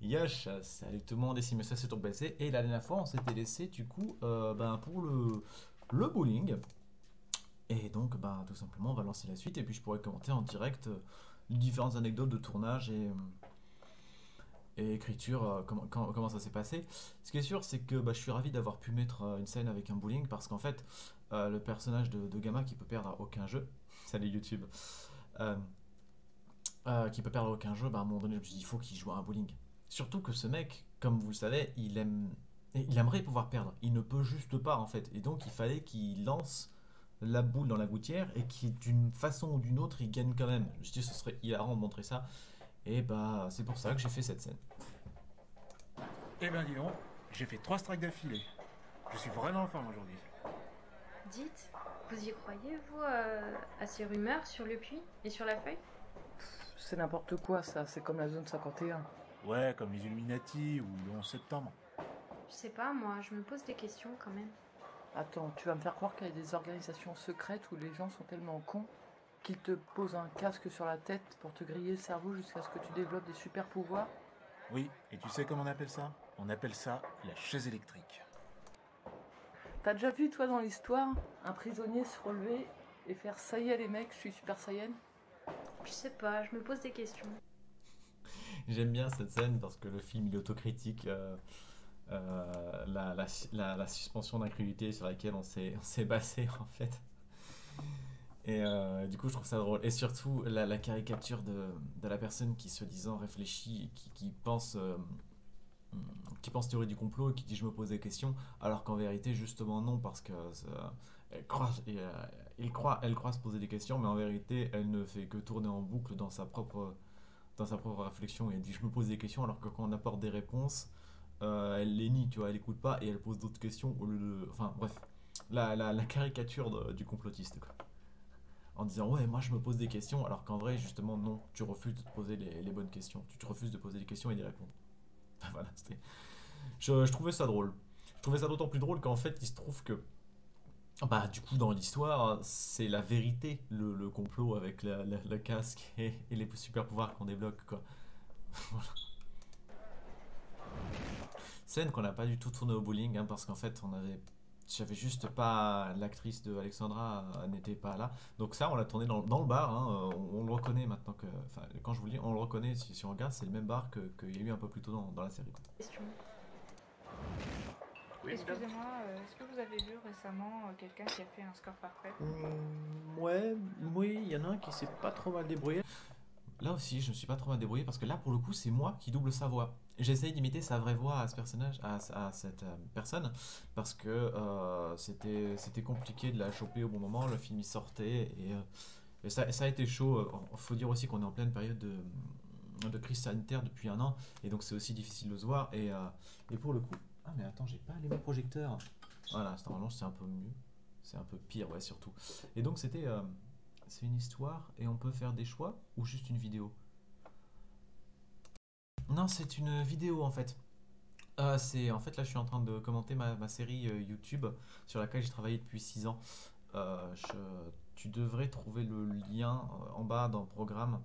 Yosh, salut tout le monde, ici Monsieur c'est ton PC. Et la dernière fois, on s'était laissé du coup euh, ben, pour le, le bowling. Et donc, ben, tout simplement, on va lancer la suite et puis je pourrais commenter en direct euh, les différentes anecdotes de tournage et, euh, et écriture, euh, comment, comment ça s'est passé. Ce qui est sûr, c'est que bah, je suis ravi d'avoir pu mettre une scène avec un bowling parce qu'en fait, le personnage de, Gamma qui peut perdre aucun jeu, salut YouTube, qui peut perdre aucun jeu, bah, à un moment donné, je me suis dit, il faut qu'il joue à un bowling. Surtout que ce mec, comme vous le savez, il aime, il aimerait pouvoir perdre. Il ne peut juste pas en fait. Et donc il fallait qu'il lance la boule dans la gouttière et qu'il, d'une façon ou d'une autre, il gagne quand même. Je dit, ce serait hilarant de montrer ça. Et bah, c'est pour ça que j'ai fait cette scène. Eh ben dis donc, j'ai fait trois strikes d'affilée. Je suis vraiment en forme aujourd'hui. Dites, vous y croyez, vous, euh, à ces rumeurs sur le puits et sur la feuille? C'est n'importe quoi ça, c'est comme la zone 51. Ouais, comme les Illuminati ou le 11 septembre. Je sais pas, moi, je me pose des questions quand même. Attends, tu vas me faire croire qu'il y a des organisations secrètes où les gens sont tellement cons qu'ils te posent un casque sur la tête pour te griller le cerveau jusqu'à ce que tu développes des super pouvoirs? Oui, et tu sais comment on appelle ça? On appelle ça la chaise électrique. T'as déjà vu toi dans l'histoire un prisonnier se relever et faire ça y est les mecs, je suis super saiyan Je sais pas, je me pose des questions. J'aime bien cette scène parce que le film il autocritique. euh, euh, la, suspension d'incrédulité sur laquelle on s'est basé en fait. Et euh, du coup, je trouve ça drôle. Et surtout, la, caricature de, la personne qui, se disant réfléchit, qui, pense, qui pense théorie du complot et qui dit je me pose des questions, alors qu'en vérité, justement, non, parce que croit, elle croit se poser des questions, mais en vérité, elle ne fait que tourner en boucle dans sa propre dans sa propre réflexion et dit je me pose des questions alors que quand on apporte des réponses euh, elle les nie tu vois elle écoute pas et elle pose d'autres questions au lieu de enfin bref la, la, caricature du complotiste quoi. En disant ouais moi je me pose des questions alors qu'en vrai justement non tu refuses de te poser les, les bonnes questions. Tu te refuses de poser des questions et d'y répondre. Voilà c'était je, je trouvais ça drôle. Je trouvais ça d'autant plus drôle qu'en fait il se trouve que bah du coup dans l'histoire c'est la vérité le, le complot avec la- la- le casque et, les super pouvoirs qu'on débloque quoi Voilà. scène qu'on n'a pas du tout tourné au bowling hein, parce qu'en fait on avait j'avais juste pas l'actrice de Alexandra euh, n'était pas là donc ça on l'a tourné dans, dans le bar hein, euh, on, le reconnaît maintenant que enfin quand je vous dis on le reconnaît si, on regarde c'est le même bar qu'il y a eu un peu plus tôt dans, dans la série quoi. Excusez-moi, euh, est-ce que vous avez vu récemment euh, quelqu'un qui a fait un score parfait? Mm, ouais, oui, il y en a un qui s'est pas trop mal débrouillé. Là aussi, je me suis pas trop mal débrouillé parce que là, pour le coup, c'est moi qui double sa voix. J'essaye d'imiter sa vraie voix à ce personnage, à, à cette euh, personne, parce que euh, c'était c'était compliqué de la choper au bon moment. Le film il sortait et, euh, et ça, ça a été chaud. Il faut dire aussi qu'on est en pleine période de, de crise sanitaire depuis un an et donc c'est aussi difficile de se voir. Et, euh, et pour le coup, ah mais attends, j'ai pas allumé le projecteur. Voilà, normalement c'est un peu mieux. C'est un peu pire, ouais, surtout. Et donc c'était, euh, c'est une histoire et on peut faire des choix ou juste une vidéo? Non, c'est une vidéo en fait. Euh, c'est en fait là, je suis en train de commenter ma, ma série euh, YouTube sur laquelle j'ai travaillé depuis 6 ans. Tu devrais trouver le lien en bas dans programme,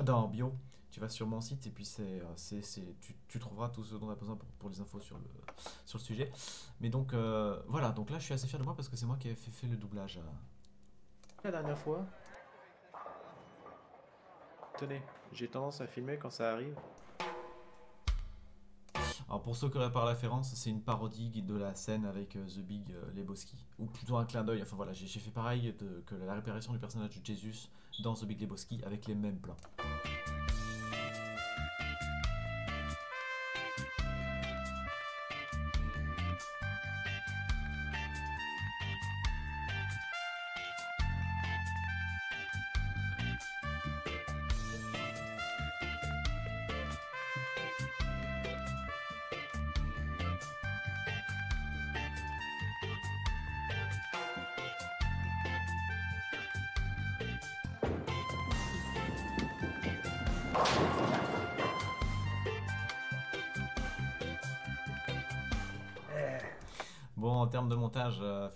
dans bio. Tu vas sur mon site et puis c'est, euh, c'est, c'est- tu, tu trouveras tout ce dont tu as besoin pour, pour les infos sur le, sur le sujet. Mais donc euh, voilà, donc là je suis assez fier de moi parce que c'est moi qui ai fait, fait le doublage. euh. La dernière fois. Tenez, j'ai tendance à filmer quand ça arrive. Alors pour ceux qui auraient la référence, c'est une parodie de la scène avec The Big Lebowski. Ou plutôt un clin d'œil, enfin voilà, j'ai j'ai fait pareil de- que la réparation du personnage de Jesus dans The Big Lebowski avec les mêmes plans.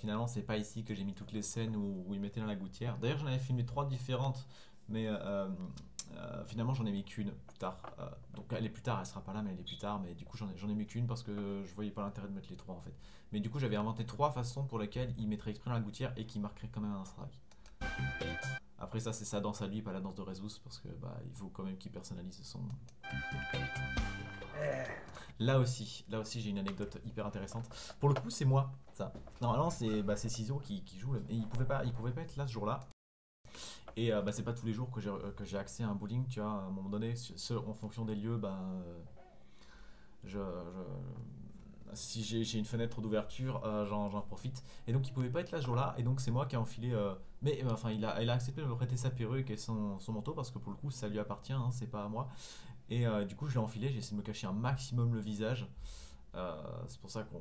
Finalement, c'est pas ici que j'ai mis toutes les scènes où, où il mettait dans la gouttière. D'ailleurs, j'en avais filmé trois différentes, mais euh, euh, finalement, j'en ai mis qu'une plus tard. Euh, donc, elle est plus tard, elle sera pas là, mais elle est plus tard. Mais du coup, j'en ai, ai mis qu'une parce que je voyais pas l'intérêt de mettre les trois en fait. Mais du coup, j'avais inventé trois façons pour lesquelles il mettrait exprès dans la gouttière et qui marquerait quand même un strike. Après, ça, c'est sa danse à lui, pas la danse de Rezus, parce que bah, il faut quand même qu'il personnalise son. Eh, Là aussi, là aussi, j'ai une anecdote hyper intéressante. Pour le coup, c'est moi, Normalement, c'est bah, Ciseaux qui, qui joue, et il pouvait pas, il pouvait pas être là ce jour-là. Et euh, bah, c'est pas tous les jours que j'ai euh, que j'ai accès à un bowling, tu vois. À un moment donné, en fonction des lieux, bah, euh, je, si j'ai une fenêtre d'ouverture, j'en profite. Et donc, il pouvait pas être là ce jour-là, et donc c'est moi qui ai enfilé. mais enfin, il a, a accepté de me prêter sa perruque et son, son manteau parce que pour le coup, ça lui appartient, hein, c'est pas à moi. Et du coup, je l'ai enfilé, j'ai essayé de me cacher un maximum le visage. Euh, c'est pour ça qu'on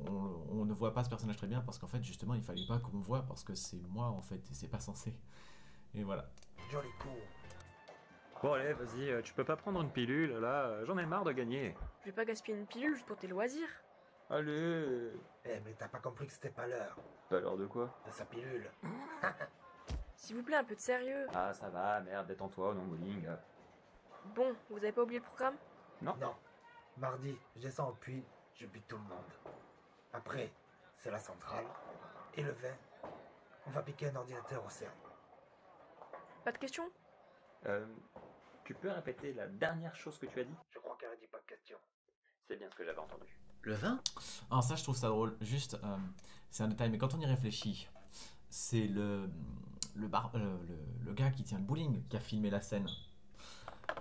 on ne voit pas ce personnage très bien parce qu'en fait, justement, il fallait pas qu'on me voit parce que c'est moi en fait et c'est pas censé. Et voilà. joli coup. Bon allez, vas-y, euh, tu peux pas prendre une pilule, là, euh, j'en ai marre de gagner. Je vais pas gaspiller une pilule juste pour tes loisirs. Allez Eh, mais t'as pas compris que c'était pas l'heure Pas l'heure de quoi? De sa pilule. S'il vous plaît, un peu de sérieux. Ah ça va, merde, détends-toi, non bowling. Bon, vous avez pas oublié le programme? Non. Mardi, je descends au puits, je bute tout le monde. Après, c'est la centrale. Et le vin, on va piquer un ordinateur au CERN. Pas de questions? Euh, tu peux répéter la dernière chose que tu as dit? Je crois qu'elle a dit pas de question. C'est bien ce que j'avais entendu. Le vin? Ah, ça, je trouve ça drôle. Juste, euh, c'est un détail, mais quand on y réfléchit, c'est le, le, bar, euh, le, le gars qui tient le bowling qui a filmé la scène.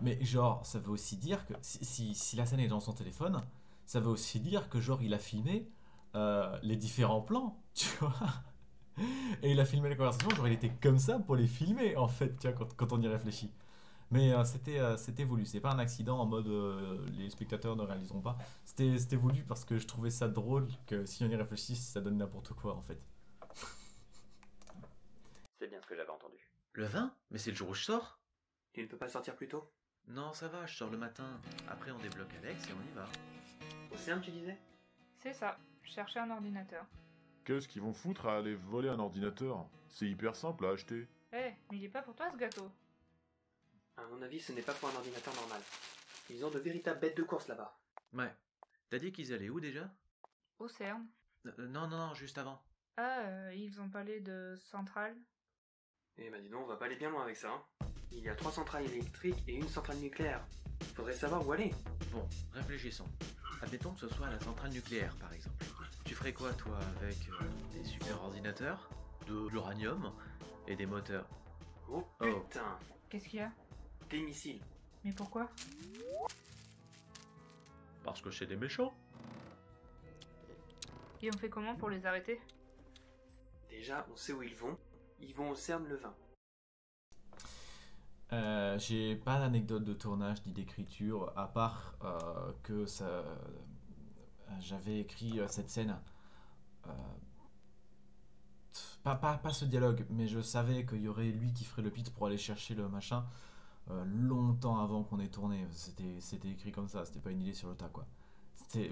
Mais genre, ça veut aussi dire que si, si, si la scène est dans son téléphone, ça veut aussi dire que genre, il a filmé euh, les différents plans, tu vois. Et il a filmé les conversations, genre, il était comme ça pour les filmer, en fait, tu vois, quand, quand on y réfléchit. Mais euh, c'était euh, c'était voulu, c'est pas un accident en mode euh, les spectateurs ne réaliseront pas. C'était c'était voulu parce que je trouvais ça drôle que si on y réfléchit, ça donne n'importe quoi en fait. C'est bien ce que j'avais entendu. Le vin? Mais c'est le jour où je sors? Tu ne peux pas sortir plus tôt? Non, ça va, je sors le matin. Après, on débloque Alex et on y va. Au CERN, tu disais? C'est ça, chercher un ordinateur. Qu'est-ce qu'ils vont foutre à aller voler un ordinateur? C'est hyper simple à acheter. Eh, mais il est pas pour toi ce gâteau. À mon avis, ce n'est pas pour un ordinateur normal. Ils ont de véritables bêtes de course là-bas. Ouais. T'as dit qu'ils allaient où déjà? Au CERN. Euh, Non, non, non, juste avant. Ah, euh, ils ont parlé de centrale. Eh ben dis donc, on va pas aller bien loin avec ça. Hein. Il y a trois centrales électriques et une centrale nucléaire. Faudrait savoir où aller. Bon, réfléchissons. Admettons que ce soit la centrale nucléaire, par exemple. Tu ferais quoi, toi, avec euh, des super ordinateurs, de l'uranium et des moteurs? Oh Oh. putain Qu'est-ce qu'il y a? Des missiles. Mais pourquoi? Parce que c'est des méchants. Et on fait comment pour les arrêter? Déjà, on sait où ils vont. Ils vont au CERN le 20. Euh, J'ai pas d'anecdote de tournage ni d'écriture à part euh, que ça. J'avais écrit euh, cette scène. euh, pas, pas, pas ce dialogue, mais je savais qu'il y aurait lui qui ferait le pitch pour aller chercher le machin longtemps avant qu'on ait tourné. C'était écrit comme ça, c'était pas une idée sur le tas quoi.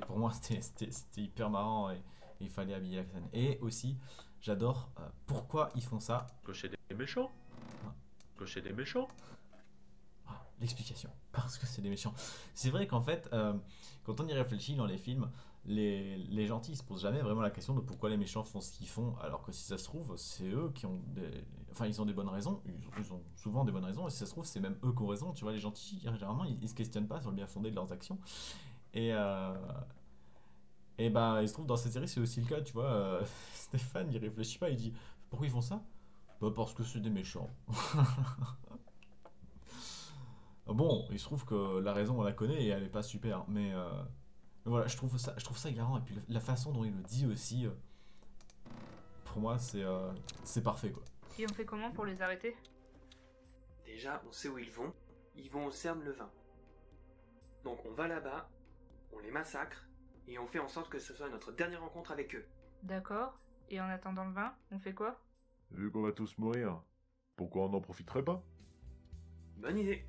Pour moi, c'était- hyper marrant et, et il fallait habiller la scène. Et aussi, j'adore euh, pourquoi ils font ça. C'est des méchants. C'est des méchants. L'explication. Parce que c'est des méchants. C'est vrai qu'en fait, euh, quand on y réfléchit dans les films, les, gentils ils se posent jamais vraiment la question de pourquoi les méchants font ce qu'ils font, alors que si ça se trouve, c'est eux qui ont des. Enfin, ils ont des bonnes raisons, ils ont, souvent des bonnes raisons, et si ça se trouve, c'est même eux qui ont raison. Tu vois, les gentils, généralement, ils, ils se questionnent pas sur le bien fondé de leurs actions. Et. Euh, et ben, il se trouve dans cette série, c'est aussi le cas, tu vois. euh, Stéphane, il réfléchit pas, il dit Pourquoi ils font ça? Bah, parce que c'est des méchants. Bon, il se trouve que la raison, on la connaît et elle est pas super, mais euh, mais voilà, je trouve ça, je trouve ça hilarant et puis la façon dont il le dit aussi, euh, pour moi, c'est euh, c'est parfait quoi. Et on fait comment pour les arrêter? Déjà, on sait où ils vont. Ils vont au CERN le 20. Donc on va là-bas, on les massacre, et on fait en sorte que ce soit notre dernière rencontre avec eux. D'accord. Et en attendant le vin, on fait quoi? Vu qu'on va tous mourir, pourquoi on n'en profiterait pas? Bonne idée.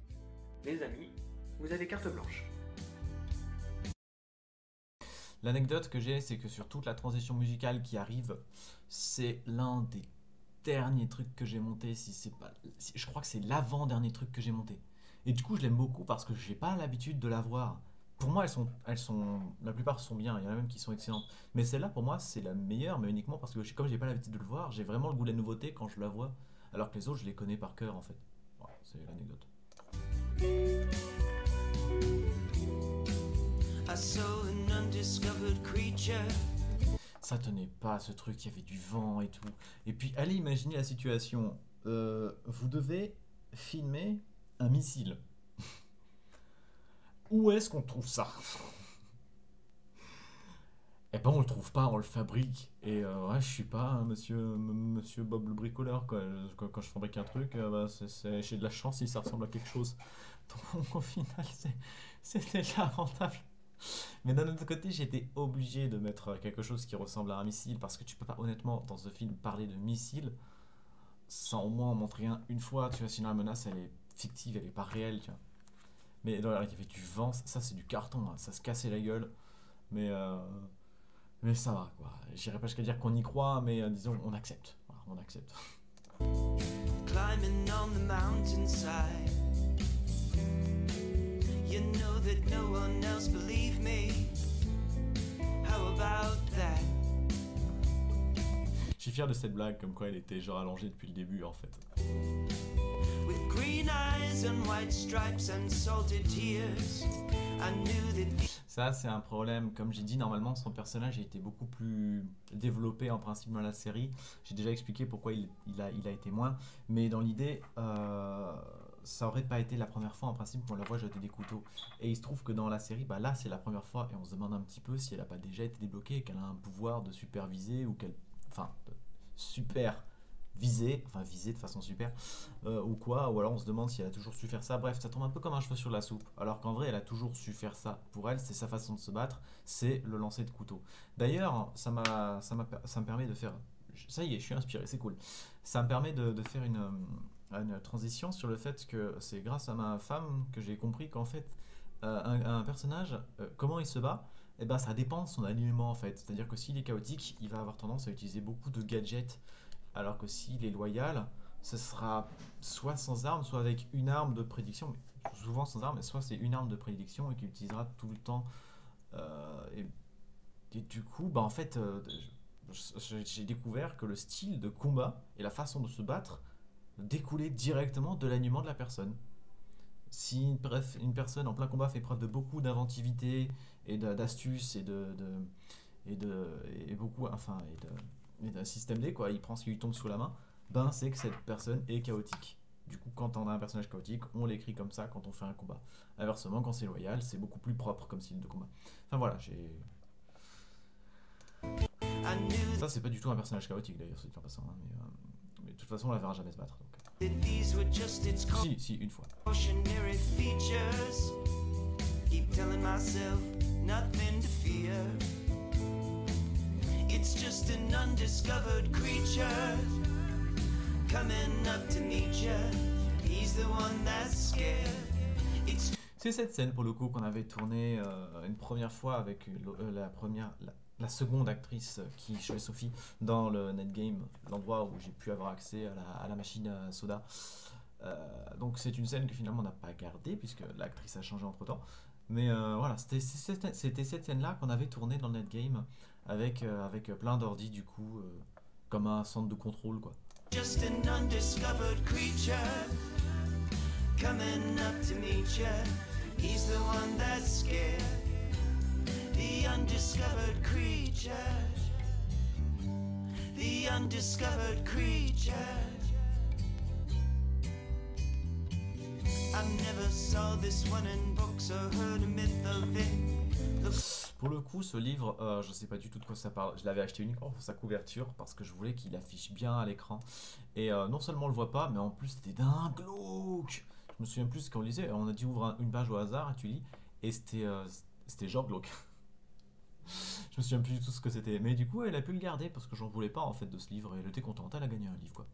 Les amis, vous avez carte blanche. L'anecdote que j'ai, c'est que sur toute la transition musicale qui arrive, c'est l'un des derniers trucs que j'ai monté. Si c'est pas, je crois que c'est l'avant-dernier truc que j'ai monté. Et du coup, je l'aime beaucoup parce que j'ai pas l'habitude de la voir. Pour moi, elles sont, elles sont, la plupart sont bien. Il y en a même qui sont excellentes. Mais celle-là, pour moi, c'est la meilleure, mais uniquement parce que comme j'ai pas l'habitude de le voir, j'ai vraiment le goût de la nouveauté quand je la vois. Alors que les autres, je les connais par cœur en fait. Voilà, c'est l'anecdote. Ça tenait pas ce truc, il y avait du vent et tout. Et puis, allez imaginer la situation. Euh, vous devez filmer un missile. Où est-ce qu'on trouve ça? Eh ben, on le trouve pas, on le fabrique. Et euh, ouais, je suis pas un monsieur, monsieur Bob le bricoleur. Quoi. Quand, je fabrique un truc, euh, bah, j'ai de la chance si ça ressemble à quelque chose. Donc, au final, c'était déjà rentable. Mais d'un autre côté, j'étais obligé de mettre quelque chose qui ressemble à un missile parce que tu peux pas honnêtement dans ce film parler de missile sans au moins en montrer un une fois, tu vois, sinon la menace elle est fictive, elle est pas réelle, tu vois. Mais non, il y avait du vent, ça c'est du carton, hein, ça se cassait la gueule, mais euh, mais ça va quoi. J'irai pas jusqu'à dire qu'on y croit, mais euh, disons on accepte, on accepte. climbing on the mountainside. You know that no one else believed me. How about that? Je suis fier de cette blague, comme quoi elle était genre allongée depuis le début en fait. With green eyes and white stripes and salted tears, I knew that Ça, c'est un problème. Comme j'ai dit, normalement, son personnage a été beaucoup plus développé en principe dans la série. J'ai déjà expliqué pourquoi il, il a, il a été moins. Mais dans l'idée, euh, ça aurait pas été la première fois en principe qu'on la voit jeter des couteaux. Et il se trouve que dans la série, bah là, c'est la première fois. Et on se demande un petit peu si elle a pas déjà été débloquée et qu'elle a un pouvoir de superviser ou qu'elle. Enfin, super viser, enfin viser de façon super, euh, ou quoi, ou alors on se demande si elle a toujours su faire ça. Bref, ça tombe un peu comme un cheveu sur la soupe. Alors qu'en vrai, elle a toujours su faire ça. Pour elle, c'est sa façon de se battre, c'est le lancer de couteau. D'ailleurs, ça ça ça me permet de faire, ça y est, je suis inspiré, c'est cool. Ça me permet de, de faire une, une transition sur le fait que c'est grâce à ma femme que j'ai compris qu'en fait, euh, un, personnage, euh, comment il se bat, eh ben, ça dépend de son alignement en fait. C'est-à-dire que s'il est chaotique, il va avoir tendance à utiliser beaucoup de gadgets alors que s'il est loyal, ce sera soit sans arme, soit avec une arme de prédiction, souvent sans arme, mais soit c'est une arme de prédiction et qu'il utilisera tout le temps. Euh, et, du coup, bah en fait, j'ai découvert que le style de combat et la façon de se battre découlait directement de l'alignement de la personne. Si une, personne en plein combat fait preuve de beaucoup d'inventivité et de- d'astuce et de, de- et de et beaucoup enfin et de d'un système D, quoi, il prend ce qui lui tombe sous la main, ben c'est que cette personne est chaotique. Du coup, quand on a un personnage chaotique, on l'écrit comme ça quand on fait un combat. Inversement, quand c'est loyal, c'est beaucoup plus propre comme style de combat. Enfin voilà, j'ai. Ça, c'est pas du tout un personnage chaotique d'ailleurs, c'est en passant, hein, mais, euh, de toute façon, on la verra jamais se battre. Donc. Si, si, une fois. cautionary features. Keep telling myself nothing to fear. It's just an undiscovered creature coming up to meet you. He's the one that's scared. It's C'est cette scène pour le coup qu'on avait tournée euh, une première fois avec euh, la première, la, la seconde actrice qui jouait Sophie dans le netgame, l'endroit où j'ai pu avoir accès à la, machine à soda. Euh, donc c'est une scène que finalement on n'a pas gardée puisque l'actrice a changé entre temps. Mais euh, voilà, c'était cette scène-là qu'on avait tournée dans le netgame avec, euh, avec plein d'ordi du coup, comme un centre de contrôle quoi. just an undiscovered creature coming up to meet you. He's the one that's scared. The undiscovered creature. The undiscovered creature. I never saw this one in books or heard a myth of it. Pour le coup, ce livre, euh, je sais pas du tout de quoi ça parle. Je l'avais acheté uniquement pour sa couverture parce que je voulais qu'il affiche bien à l'écran. Et euh, non seulement on le voit pas, mais en plus c'était d'un glauque. Je me souviens plus quand on lisait. On a dit ouvre un- une page au hasard et tu lis. Et c'était euh, genre glauque. Je me souviens plus du tout ce que c'était. Mais du coup, elle a pu le garder parce que j'en voulais pas en fait de ce livre. Et elle était contente, elle a gagné un livre quoi.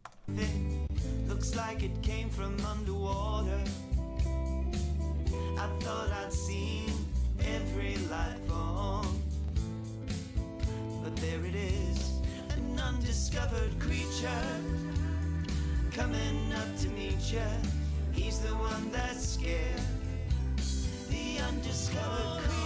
But there it is, an undiscovered creature coming up to meet you. He's the one that's scared, the undiscovered creature.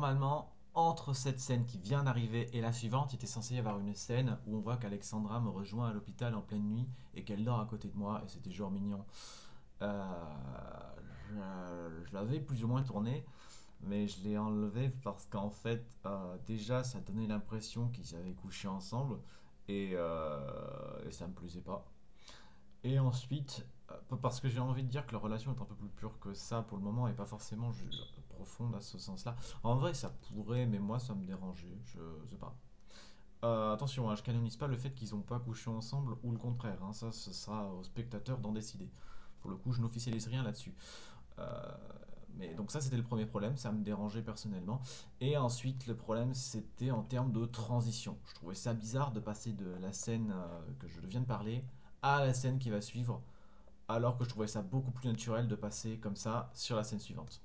Normalement, entre cette scène qui vient d'arriver et la suivante, il était censé y avoir une scène où on voit qu'Alexandra me rejoint à l'hôpital en pleine nuit et qu'elle dort à côté de moi, et c'était genre mignon. Euh, je l'avais plus ou moins tourné, mais je l'ai enlevé parce qu'en fait, euh, déjà, ça donnait l'impression qu'ils avaient couché ensemble, et, euh, et ça me plaisait pas. Et ensuite, euh, parce que j'ai envie de dire que leur relation est un peu plus pure que ça pour le moment et pas forcément profonde à ce sens-là. En vrai, ça pourrait, mais moi, ça me dérangeait. Je sais pas. Euh, attention, hein, je canonise pas le fait qu'ils ont pas couché ensemble ou le contraire. hein, ça, ce sera au spectateur d'en décider. Pour le coup, je n'officialise rien là-dessus. Euh, mais donc ça, c'était le premier problème. Ça me dérangeait personnellement. Et ensuite, le problème, c'était en termes de transition. Je trouvais ça bizarre de passer de la scène euh, que je viens de parler à la scène qui va suivre alors que je trouvais ça beaucoup plus naturel de passer comme ça sur la scène suivante.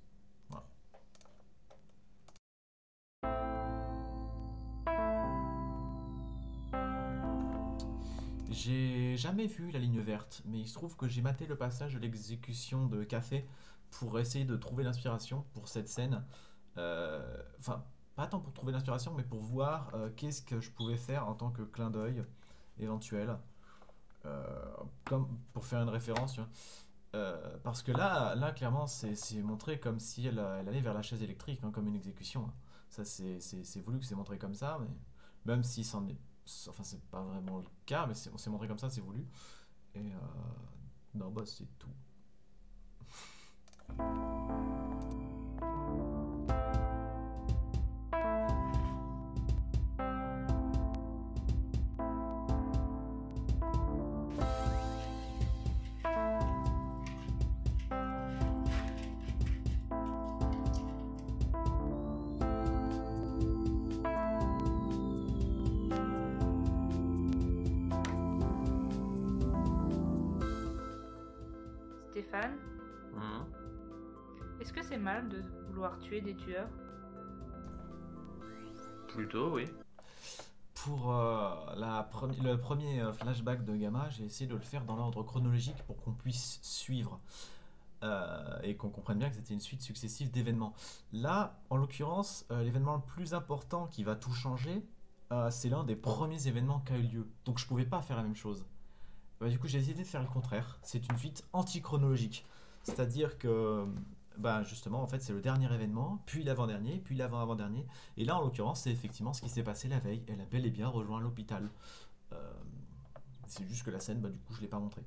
J'ai jamais vu la ligne verte, mais il se trouve que j'ai maté le passage de l'exécution de Café pour essayer de trouver l'inspiration pour cette scène. Euh, Enfin, pas tant pour trouver l'inspiration, mais pour voir euh, qu'est-ce que je pouvais faire en tant que clin d'œil éventuel. Euh, comme pour faire une référence. Euh, parce que là, là clairement, c'est montré comme si elle, elle allait vers la chaise électrique, hein, comme une exécution. hein. Ça, c'est voulu que c'est montré comme ça, mais même si c'en est, enfin, c'est pas vraiment le cas, mais on s'est montré comme ça, c'est voulu. Et euh, non, bah, c'est tout. C'est mal de vouloir tuer des tueurs Plutôt, oui. Pour euh, la premi- le premier euh, flashback de Gamma, j'ai essayé de le faire dans l'ordre chronologique pour qu'on puisse suivre euh, et qu'on comprenne bien que c'était une suite successive d'événements. Là, en l'occurrence, euh, l'événement le plus important qui va tout changer, euh, c'est l'un des premiers événements qui a eu lieu. Donc je pouvais pas faire la même chose. Bah, du coup, j'ai décidé de faire le contraire. C'est une suite antichronologique. C'est-à-dire que, bah, justement, en fait, c'est le dernier événement, puis l'avant-dernier, puis l'avant-avant-dernier. Et là, en l'occurrence, c'est effectivement ce qui s'est passé la veille. Elle a bel et bien rejoint l'hôpital. Euh, c'est juste que la scène, bah, du coup, je l'ai pas montrée.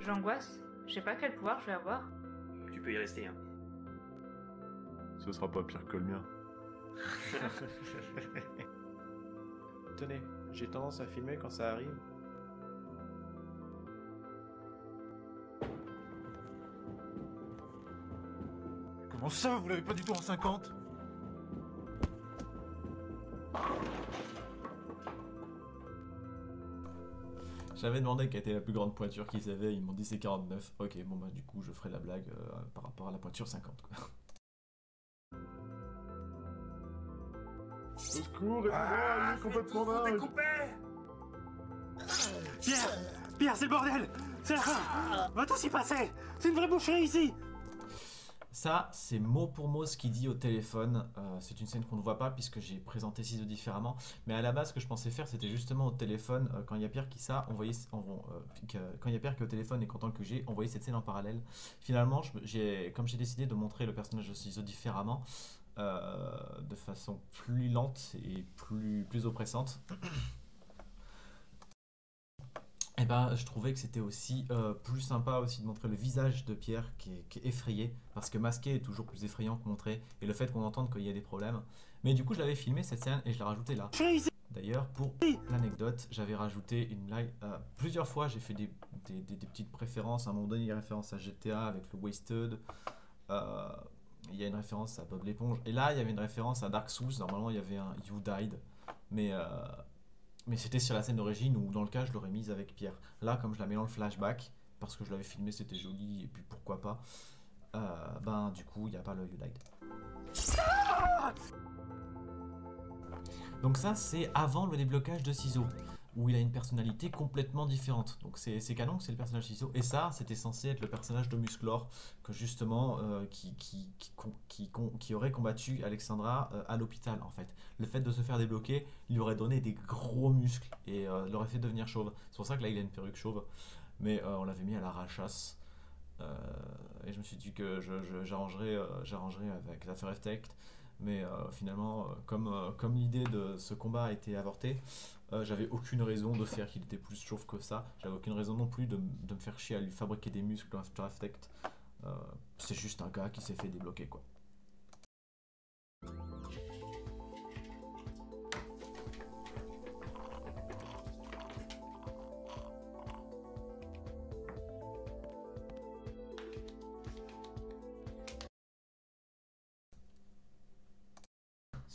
J'angoisse. Je sais pas quel pouvoir je vais avoir. Tu peux y rester, hein. Ce sera pas pire que le mien. Tenez, j'ai tendance à filmer quand ça arrive. Comment ça, vous l'avez pas du tout en 50 J'avais demandé quelle était la plus grande pointure qu'ils avaient, ils m'ont dit c'est 49. Ok, bon bah du coup je ferai la blague euh, par rapport à la pointure 50. Quoi. Au secours, aidez-moi, il est complètement dingue Pierre Pierre, c'est le bordel C'est la fin Va tout s'y passer C'est une vraie boucherie ici Ça, c'est mot pour mot ce qu'il dit au téléphone. Euh, c'est une scène qu'on ne voit pas puisque j'ai présenté Ciseaux différemment. Mais à la base, ce que je pensais faire, c'était justement au téléphone, euh, quand il y a Pierre qui ça, on euh, quand il y a Pierre qui est au téléphone et content que j'ai, on voyait cette scène en parallèle. Finalement, comme j'ai décidé de montrer le personnage de Ciseaux différemment, de façon plus lente et plus, plus oppressante. Et ben, je trouvais que c'était aussi euh, plus sympa aussi de montrer le visage de Pierre qui est, effrayé, parce que masqué est toujours plus effrayant que montré, et le fait qu'on entende qu'il y a des problèmes. Mais du coup, je l'avais filmé cette scène et je l'ai rajouté là. D'ailleurs, pour l'anecdote, j'avais rajouté une blague. euh, plusieurs fois, j'ai fait des, des- petites préférences. À un moment donné, des références à GTA avec le Wasted. Euh, il y a une référence à Bob l'éponge. Et là, il y avait une référence à Dark Souls. Normalement, il y avait un You Died. Mais, mais c'était sur la scène d'origine où, dans le cas, je l'aurais mise avec Pierre. Là, comme je la mets dans le flashback, parce que je l'avais filmé, c'était joli, et puis pourquoi pas, euh, ben du coup, il n'y a pas le You. Donc ça, c'est avant le déblocage de ciseaux, où il a une personnalité complètement différente. Donc c'est canon c'est le personnage ciseaux. Et ça, c'était censé être le personnage de Musclor, que justement, euh, qui, qui, qui, aurait combattu Alexandra euh, à l'hôpital, en fait. Le fait de se faire débloquer lui aurait donné des gros muscles et euh, l'aurait fait devenir chauve. C'est pour ça que là, il a une perruque chauve. Mais on l'avait mis à la rachasse. Et je me suis dit que j'arrangerais avec l'affaire Effect. Mais finalement, comme, comme l'idée de ce combat a été avortée, euh, j'avais aucune raison de faire qu'il était plus chauve que ça. J'avais aucune raison non plus de, de me faire chier à lui fabriquer des muscles After Effects. Euh, c'est juste un gars qui s'est fait débloquer quoi.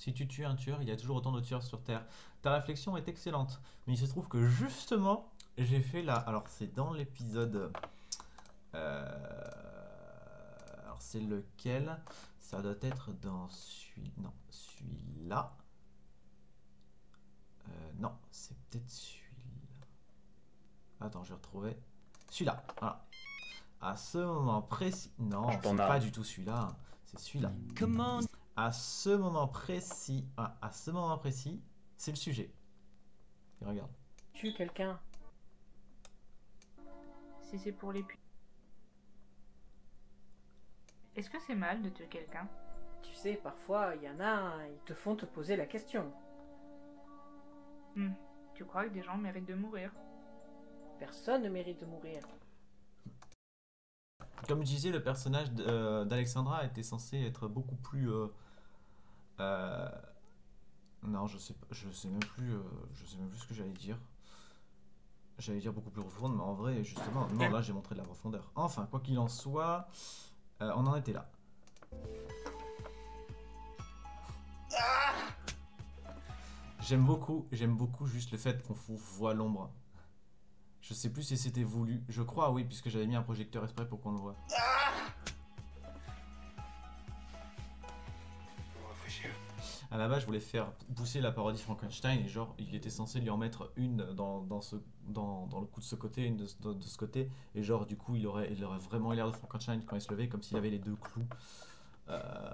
Si tu tues un tueur, il y a toujours autant de tueurs sur Terre. Ta réflexion est excellente. Mais il se trouve que justement, j'ai fait la... Alors c'est dans l'épisode... euh, Alors c'est lequel? Ça doit être dans celui... Non, celui-là. Euh, non, c'est peut-être celui-là. Attends, je vais retrouver. Celui-là, voilà. À ce moment précis... Non, c'est pas du tout celui-là. C'est celui-là. À ce moment précis... ah, à ce moment précis, c'est le sujet. Et regarde. Tue quelqu'un. Si c'est pour les pu- Est-ce que c'est mal de tuer quelqu'un? Tu sais, parfois, il y en a, ils te font te poser la question. Hmm, Tu crois que des gens méritent de mourir? Personne ne mérite de mourir. Comme je disais, le personnage euh, d'Alexandra était censé être beaucoup plus. euh, euh, non, je sais pas, je sais même plus, euh, je sais même plus ce que j'allais dire. J'allais dire beaucoup plus profonde, mais en vrai, justement, non, là j'ai montré de la profondeur. Enfin, quoi qu'il en soit, euh, on en était là. J'aime beaucoup, j'aime beaucoup juste le fait qu'on vous voit l'ombre. Je sais plus si c'était voulu. Je crois oui, puisque j'avais mis un projecteur exprès pour qu'on le voit. À la base, je voulais faire pousser la parodie Frankenstein et genre, il était censé lui en mettre une dans, dans, le coup de ce côté, une de, ce- côté, et genre, du coup, il aurait, il aurait vraiment l'air de Frankenstein quand il se levait, comme s'il avait les deux clous. Euh,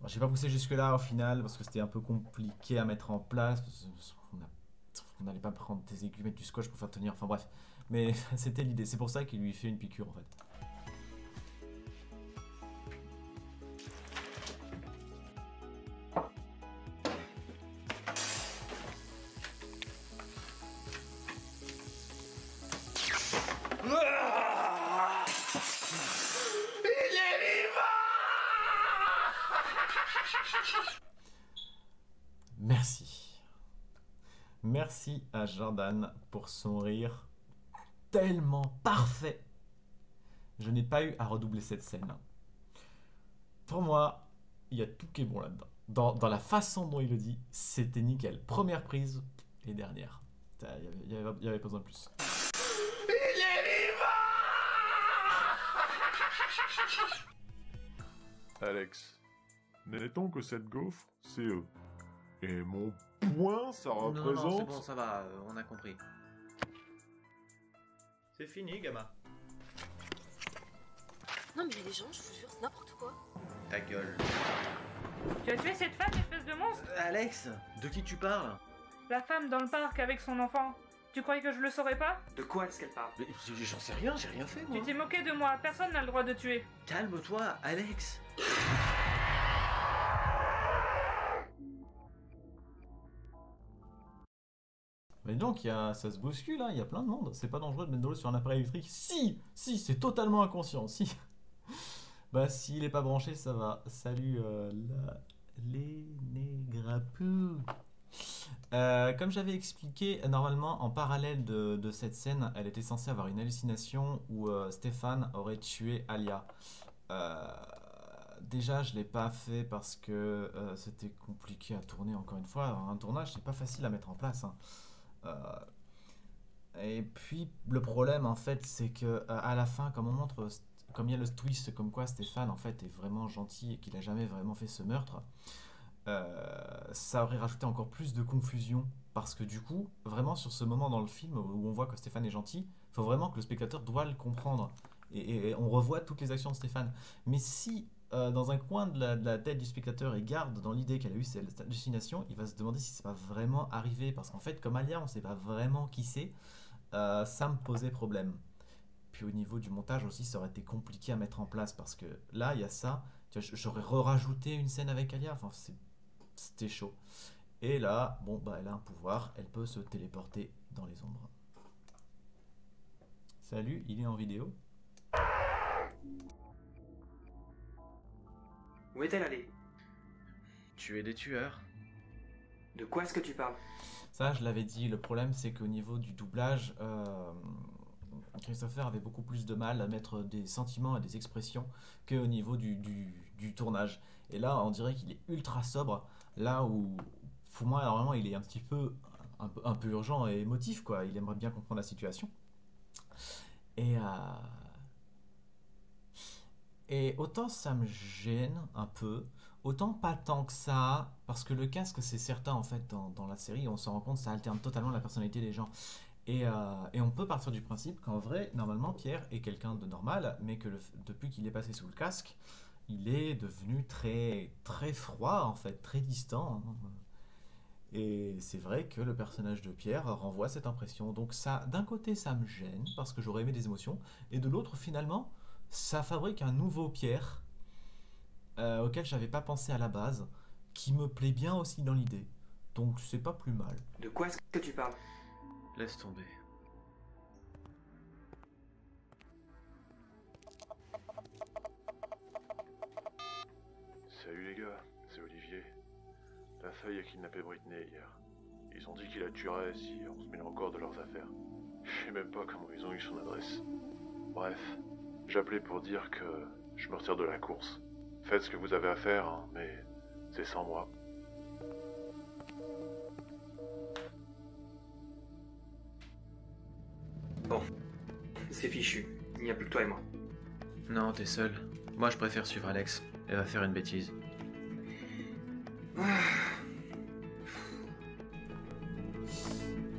bon, J'ai pas poussé jusque-là au final, parce que c'était un peu compliqué à mettre en place. on n'allait pas prendre des aiguilles, mettre du scotch pour faire tenir, enfin bref. Mais c'était l'idée, c'est pour ça qu'il lui fait une piqûre en fait. Jordan pour son rire tellement parfait. Je n'ai pas eu à redoubler cette scène. Pour moi, il y a tout qui est bon là-dedans. Dans, dans la façon dont il le dit, c'était nickel. Première prise et dernière. Il y avait, pas besoin de plus. Il est Alex, mettons que cette gaufre, c'est eux. Et mon point, ça Non, non, c'est représente... bon, ça va, euh, on a compris. C'est fini, gamin. Non, mais il y a des gens, je vous jure, c'est n'importe quoi. Ta gueule. Tu as tué cette femme, espèce de monstre Alex, de qui tu parles? La femme dans le parc avec son enfant. Tu croyais que je le saurais pas? De quoi est-ce qu'elle parle? Mais J'en sais rien, j'ai rien fait moi. Tu t'es moqué de moi, personne n'a le droit de tuer. Calme-toi, Alex. Mais donc, y a, ça se bouscule, hein, il y a plein de monde. C'est pas dangereux de mettre de l'eau sur un appareil électrique. Si Si, c'est totalement inconscient, si Bah, s'il est pas branché, ça va. Salut, euh, la... les négrapous. Euh, comme j'avais expliqué, normalement, en parallèle de, cette scène, elle était censée avoir une hallucination où euh, Stéphane aurait tué Alia. Euh, déjà, je l'ai pas fait parce que c'était compliqué à tourner. Encore une fois, un tournage, c'est pas facile à mettre en place. hein. Euh, et puis le problème, en fait, c'est que euh, à la fin, comme on montre, comme il y a le twist, comme quoi Stéphane, en fait, est vraiment gentil et qu'il a jamais vraiment fait ce meurtre, euh, ça aurait rajouté encore plus de confusion parce que du coup, vraiment sur ce moment dans le film où on voit que Stéphane est gentil, il faut vraiment que le spectateur doit le comprendre et- et on revoit toutes les actions de Stéphane. Mais si euh, dans un coin de la, tête du spectateur il garde dans l'idée qu'elle a eu cette hallucination, il va se demander si c'est pas vraiment arrivé parce qu'en fait, comme Alia, on sait pas vraiment qui c'est, euh, ça me posait problème. Puis au niveau du montage aussi, ça aurait été compliqué à mettre en place parce que là, il y a ça. J'aurais rajouté une scène avec Alia. Enfin, c'était chaud. Et là, bon, bah, elle a un pouvoir. Elle peut se téléporter dans les ombres. Salut, il est en vidéo. Où est-elle allée? Tuer des tueurs. De quoi est-ce que tu parles? Ça, je l'avais dit. Le problème, c'est qu'au niveau du doublage, euh, Christopher avait beaucoup plus de mal à mettre des sentiments et des expressions qu'au niveau du, du- du tournage. Et là, on dirait qu'il est ultra sobre. Là où, pour moi, normalement, il est un petit peu, un, peu- un peu urgent et émotif, quoi. Il aimerait bien comprendre la situation. Et, euh, et autant ça me gêne un peu, autant pas tant que ça, parce que le casque, c'est certain en fait dans, dans la série, on se rend compte, ça alterne totalement la personnalité des gens. Et, euh, et on peut partir du principe qu'en vrai, normalement, Pierre est quelqu'un de normal, mais que depuis qu'il est passé sous le casque, il est devenu très, très froid, en fait, très distant. hein. Et c'est vrai que le personnage de Pierre renvoie cette impression. Donc ça, d'un côté, ça me gêne, parce que j'aurais aimé des émotions, et de l'autre, finalement, ça fabrique un nouveau Pierre euh, auquel j'avais pas pensé à la base, qui me plaît bien aussi dans l'idée. Donc c'est pas plus mal. De quoi est-ce que tu parles? Laisse tomber. Salut les gars, c'est Olivier. La feuille a kidnappé Britney hier. Ils ont dit qu'il la tuerait si on se mêlait encore de leurs affaires. Je sais même pas comment ils ont eu son adresse. Bref, j'appelais pour dire que je me retire de la course. Faites ce que vous avez à faire, hein, mais c'est sans moi. Bon, c'est fichu. Il n'y a plus que toi et moi. Non, t'es seul. Moi, je préfère suivre Alex. Elle va faire une bêtise.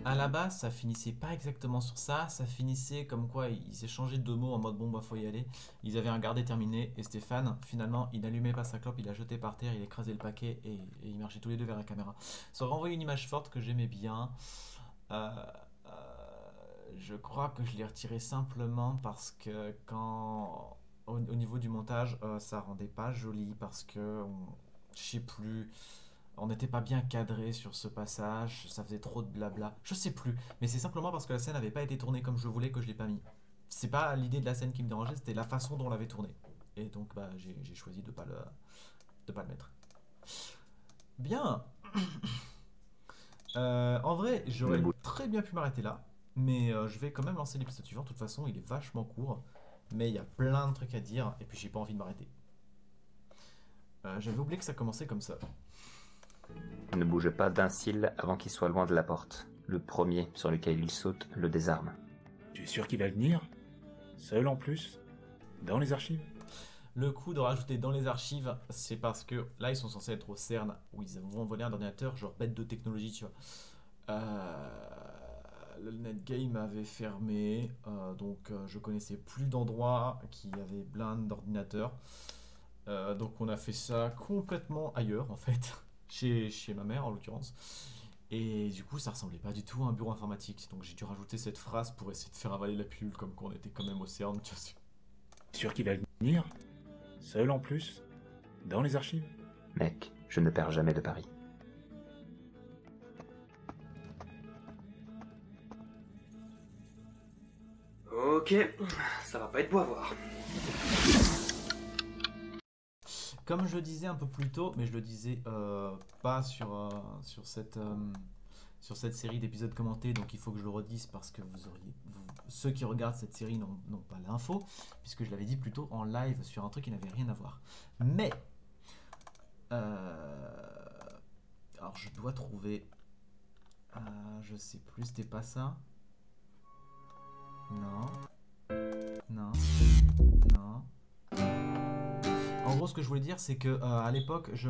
À la base, ça finissait pas exactement sur ça, ça finissait comme quoi ils s'échangeaient deux mots en mode bon bah faut y aller. Ils avaient un garde terminé et Stéphane, finalement, il n'allumait pas sa clope, il l'a jeté par terre, il écrasait le paquet et, ils marchaient tous les deux vers la caméra. Ça renvoie une image forte que j'aimais bien. Euh, euh, je crois que je l'ai retiré simplement parce que quand au, au niveau du montage, euh, ça rendait pas joli parce que je sais plus. On n'était pas bien cadré sur ce passage, ça faisait trop de blabla. Je sais plus, mais c'est simplement parce que la scène n'avait pas été tournée comme je voulais que je l'ai pas mis. C'est pas l'idée de la scène qui me dérangeait, c'était la façon dont on l'avait tournée. Et donc bah j'ai choisi de pas le de pas le mettre. Bien. Euh, en vrai, j'aurais très bien pu m'arrêter là, mais euh, je vais quand même lancer l'épisode suivant. De toute façon, il est vachement court, mais il y a plein de trucs à dire et puis j'ai pas envie de m'arrêter. Euh, J'avais oublié que ça commençait comme ça. Ne bougez pas d'un cil avant qu'il soit loin de la porte. Le premier sur lequel il saute le désarme. Tu es sûr qu'il va venir? Seul en plus? Dans les archives? Le coup de rajouter dans les archives, c'est parce que là, ils sont censés être au CERN, où ils vont voler un ordinateur, genre bête de technologie, tu vois. Euh, le netgame avait fermé, euh, donc euh, je connaissais plus d'endroits qui avaient plein d'ordinateurs. Euh, donc on a fait ça complètement ailleurs, en fait, chez, chez ma mère en l'occurrence. Et du coup, ça ressemblait pas du tout à un bureau informatique. Donc j'ai dû rajouter cette phrase pour essayer de faire avaler la pilule, comme qu'on était quand même au CERN, tu vois. Sûr qu'il va venir Seul en plus Dans les archives? Mec, je ne perds jamais de pari. Ok, ça va pas être beau à voir. Comme je le disais un peu plus tôt, mais je le disais euh, pas sur, euh, sur, cette, euh, sur cette série d'épisodes commentés, donc il faut que je le redise parce que vous auriez, ceux qui regardent cette série n'ont pas l'info, puisque je l'avais dit plutôt en live sur un truc qui n'avait rien à voir. Mais, alors je dois trouver, je sais plus, c'était pas ça? Non, non, non. En gros, ce que je voulais dire, c'est que euh, à l'époque, je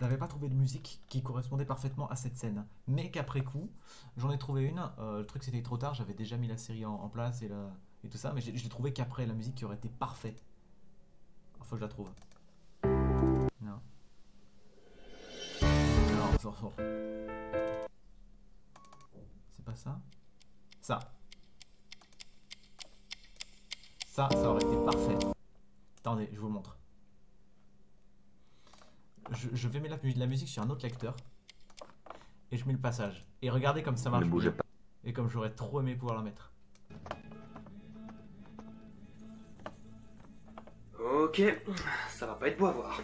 n'avais pas trouvé de musique qui correspondait parfaitement à cette scène. Mais qu'après coup, j'en ai trouvé une. Euh, le truc, c'était trop tard. J'avais déjà mis la série en, place et, la- et tout ça. Mais je trouvé qu'après la musique qui aurait été parfaite. Il faut que je la trouve. Non. Non. C'est pas ça? Ça. Ça, ça aurait été parfait. Attendez, je vous montre. Je, je vais mettre la, la musique sur un autre lecteur. Et je mets le passage. Et regardez comme ça marche. Ne bougez pas. Et comme j'aurais trop aimé pouvoir la mettre. Ok, ça va pas être beau à voir.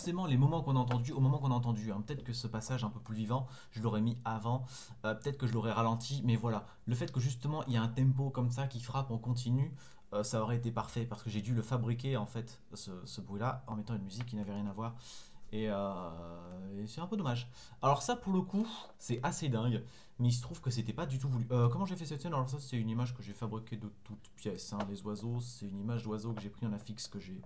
Forcément les moments qu'on a entendus au moment qu'on a entendu. hein. Peut-être que ce passage un peu plus vivant, je l'aurais mis avant. Euh, Peut-être que je l'aurais ralenti. Mais voilà, le fait que justement il y a un tempo comme ça qui frappe en continu, euh, ça aurait été parfait parce que j'ai dû le fabriquer en fait ce, ce bruit-là en mettant une musique qui n'avait rien à voir. Et, euh, et c'est un peu dommage. Alors ça pour le coup, c'est assez dingue. Mais il se trouve que c'était pas du tout voulu. Euh, comment j'ai fait cette scène? Alors ça c'est une image que j'ai fabriquée de toutes pièces. hein. Les oiseaux, c'est une image d'oiseau que j'ai pris en affixe que j'ai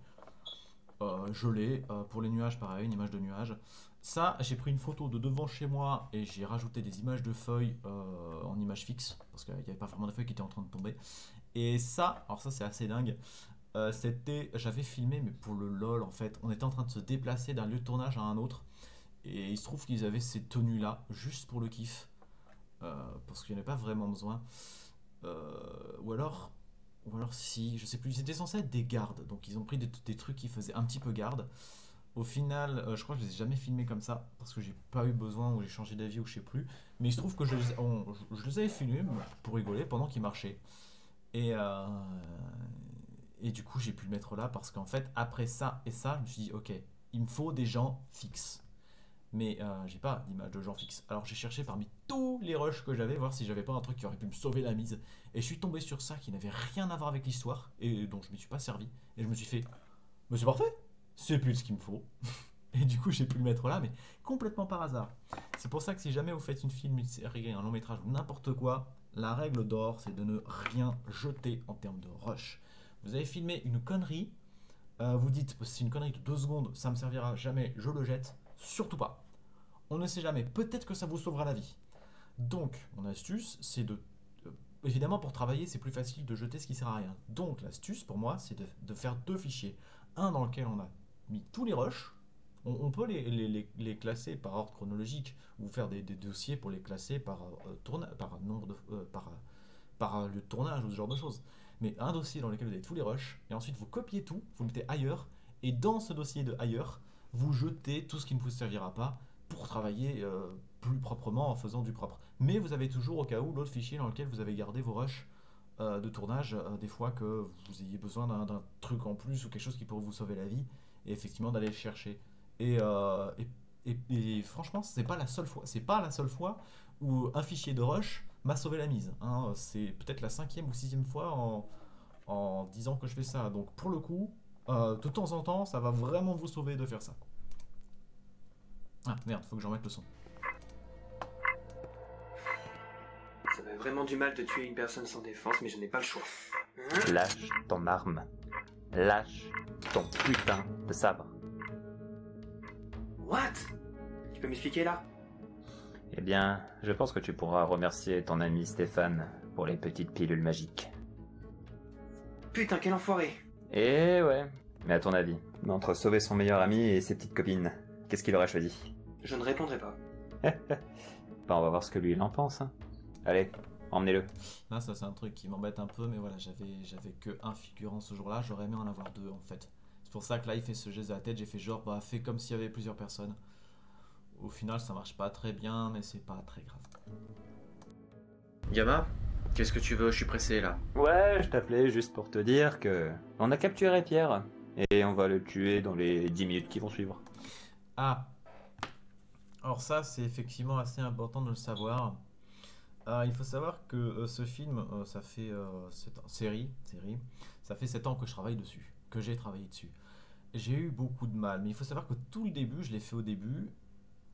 euh, gelé. Euh, pour les nuages, pareil, une image de nuage. Ça, j'ai pris une photo de devant chez moi et j'ai rajouté des images de feuilles euh, en image fixe parce qu'il n'y avait pas vraiment de feuilles qui étaient en train de tomber. Et ça, alors ça c'est assez dingue. c'était, j'avais filmé, mais pour le lol en fait, on était en train de se déplacer d'un lieu de tournage à un autre. Et il se trouve qu'ils avaient ces tenues là, juste pour le kiff. parce qu'il n'y en avait pas vraiment besoin. Ou alors, ou alors si, je sais plus, ils étaient censés être des gardes, donc ils ont pris des, trucs qui faisaient un petit peu garde. Au final, euh, je crois que je les ai jamais filmés comme ça, parce que j'ai pas eu besoin, ou j'ai changé d'avis, ou je sais plus. Mais il se trouve que je les avais filmés pour rigoler pendant qu'ils marchaient. Et, euh, et du coup, j'ai pu le mettre là, parce qu'en fait, après ça et ça, je me suis dit, ok, il me faut des gens fixes. Mais euh, j'ai pas d'image de gens fixes. Alors j'ai cherché parmi tous les rushs que j'avais, voir si j'avais pas un truc qui aurait pu me sauver la mise. Et je suis tombé sur ça qui n'avait rien à voir avec l'histoire et dont je me suis pas servi. Et je me suis fait, mais c'est parfait, c'est plus ce qu'il me faut. Et du coup j'ai pu le mettre là, mais complètement par hasard. C'est pour ça que si jamais vous faites une film, un long métrage ou n'importe quoi, la règle d'or c'est de ne rien jeter en termes de rush. Vous avez filmé une connerie, euh, vous dites c'est une connerie de deux secondes, ça me servira jamais, je le jette. Surtout pas. On ne sait jamais, peut-être que ça vous sauvera la vie. Donc, mon astuce, c'est de. euh, évidemment, pour travailler, c'est plus facile de jeter ce qui sert à rien. Donc, l'astuce pour moi, c'est de, faire deux fichiers. Un dans lequel on a mis tous les rushs. On, peut les, classer par ordre chronologique ou faire des, dossiers pour les classer par, euh, nombre de. euh, par, tournage ou ce genre de choses. Mais un dossier dans lequel vous avez tous les rushs, et ensuite vous copiez tout, vous le mettez ailleurs, et dans ce dossier de ailleurs, vous jetez tout ce qui ne vous servira pas pour travailler euh, plus proprement en faisant du propre. Mais vous avez toujours au cas où l'autre fichier dans lequel vous avez gardé vos rushs euh, de tournage, euh, des fois que vous ayez besoin d'un truc en plus ou quelque chose qui pourrait vous sauver la vie, et effectivement d'aller le chercher. Et, franchement, c'est pas la seule fois, c'est pas la seule fois où un fichier de rush m'a sauvé la mise. hein. C'est peut-être la cinquième ou sixième fois en, en 10 ans que je fais ça. Donc pour le coup, de temps en temps, ça va vraiment vous sauver de faire ça. Ah merde, faut que j'en mette le son. Ça m'a vraiment du mal de tuer une personne sans défense, mais je n'ai pas le choix. Lâche ton arme. Lâche ton putain de sabre. What? Tu peux m'expliquer là? Eh bien, je pense que tu pourras remercier ton ami Stéphane pour les petites pilules magiques. Putain, quel enfoiré Eh ouais. Mais à ton avis, entre sauver son meilleur ami et ses petites copines, qu'est-ce qu'il aurait choisi? Je ne répondrai pas. Bah, on va voir ce que lui il en pense. hein. Allez, Emmenez-le. Là, ça c'est un truc qui m'embête un peu, mais voilà, j'avais j'avais que un figurant ce jour-là, j'aurais aimé en avoir deux en fait. C'est pour ça que là, il fait ce geste de la tête, j'ai fait genre, bah, fais comme s'il y avait plusieurs personnes. Au final, ça marche pas très bien, mais c'est pas très grave. Yama, qu'est-ce que tu veux? Je suis pressé là. Ouais, je t'appelais juste pour te dire que on a capturé Pierre et on va le tuer dans les 10 minutes qui vont suivre. Ah Alors ça, c'est effectivement assez important de le savoir. Euh, il faut savoir que euh, ce film, euh, ça fait ans- série, série, ça fait 7 ans que je travaille dessus, que j'ai travaillé dessus. J'ai eu beaucoup de mal, mais il faut savoir que tout le début, je l'ai fait au début,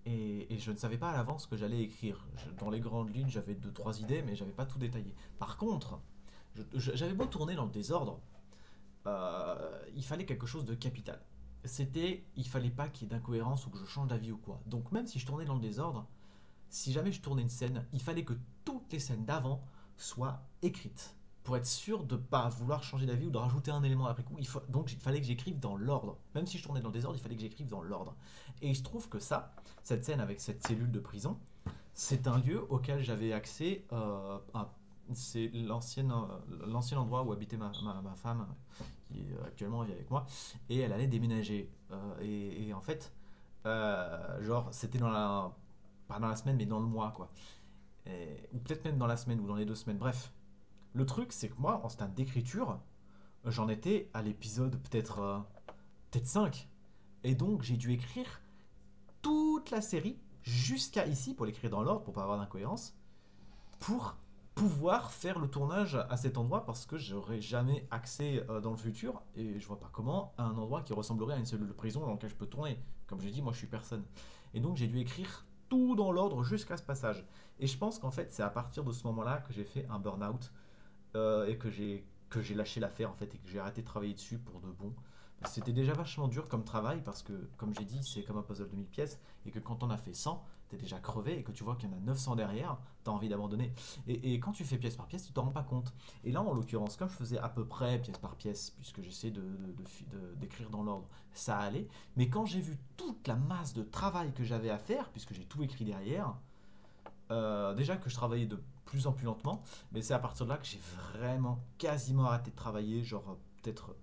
et, je ne savais pas à l'avance ce que j'allais écrire. Dans les grandes lignes, j'avais deux trois idées, mais j'avais pas tout détaillé. Par contre, j'avais beau tourner dans le désordre, il fallait quelque chose de capital. C'était, il fallait pas qu'il y ait d'incohérence ou que je change d'avis ou quoi. Donc même si je tournais dans le désordre, si jamais je tournais une scène, il fallait que toutes les scènes d'avant soient écrites pour être sûr de pas vouloir changer d'avis ou de rajouter un élément après coup. Il faut, donc il fallait que j'écrive dans l'ordre. Même si je tournais dans le désordre, il fallait que j'écrive dans l'ordre. Et il se trouve que ça, cette scène avec cette cellule de prison, c'est un lieu auquel j'avais accès. euh, à- c'est euh, l'ancien endroit où habitait ma, ma- femme, qui est actuellement vit avec moi, et elle allait déménager. Euh, et, en fait, euh, genre, c'était dans la. Pas dans la semaine, mais dans le mois, quoi. Ou peut-être même dans la semaine ou dans les deux semaines. Bref. Le truc, c'est que moi, en stade d'écriture, j'en étais à l'épisode peut-être euh, peut-être 5. Et donc, j'ai dû écrire toute la série jusqu'à ici, pour l'écrire dans l'ordre, pour pas avoir d'incohérence, pour pouvoir faire le tournage à cet endroit parce que j'aurais jamais accès euh, dans le futur et je vois pas comment à un endroit qui ressemblerait à une cellule de prison dans laquelle je peux tourner. Comme j'ai dit, moi je suis personne. Et donc j'ai dû écrire tout dans l'ordre jusqu'à ce passage. Et je pense qu'en fait c'est à partir de ce moment-là que j'ai fait un burn-out euh, et que j'ai que j'ai lâché l'affaire en fait et que j'ai arrêté de travailler dessus pour de bon. C'était déjà vachement dur comme travail parce que, comme j'ai dit, c'est comme un puzzle de 1000 pièces et que quand on a fait 100, t'es déjà crevé et que tu vois qu'il y en a 900 derrière, t'as envie d'abandonner. Et, quand tu fais pièce par pièce, tu t'en rends pas compte. Et là, en l'occurrence, comme je faisais à peu près pièce par pièce, puisque j'essaie de- d'écrire dans l'ordre, ça allait. Mais quand j'ai vu toute la masse de travail que j'avais à faire, puisque j'ai tout écrit derrière, euh, déjà que je travaillais de plus en plus lentement, mais c'est à partir de là que j'ai vraiment quasiment arrêté de travailler, genre euh, peut-être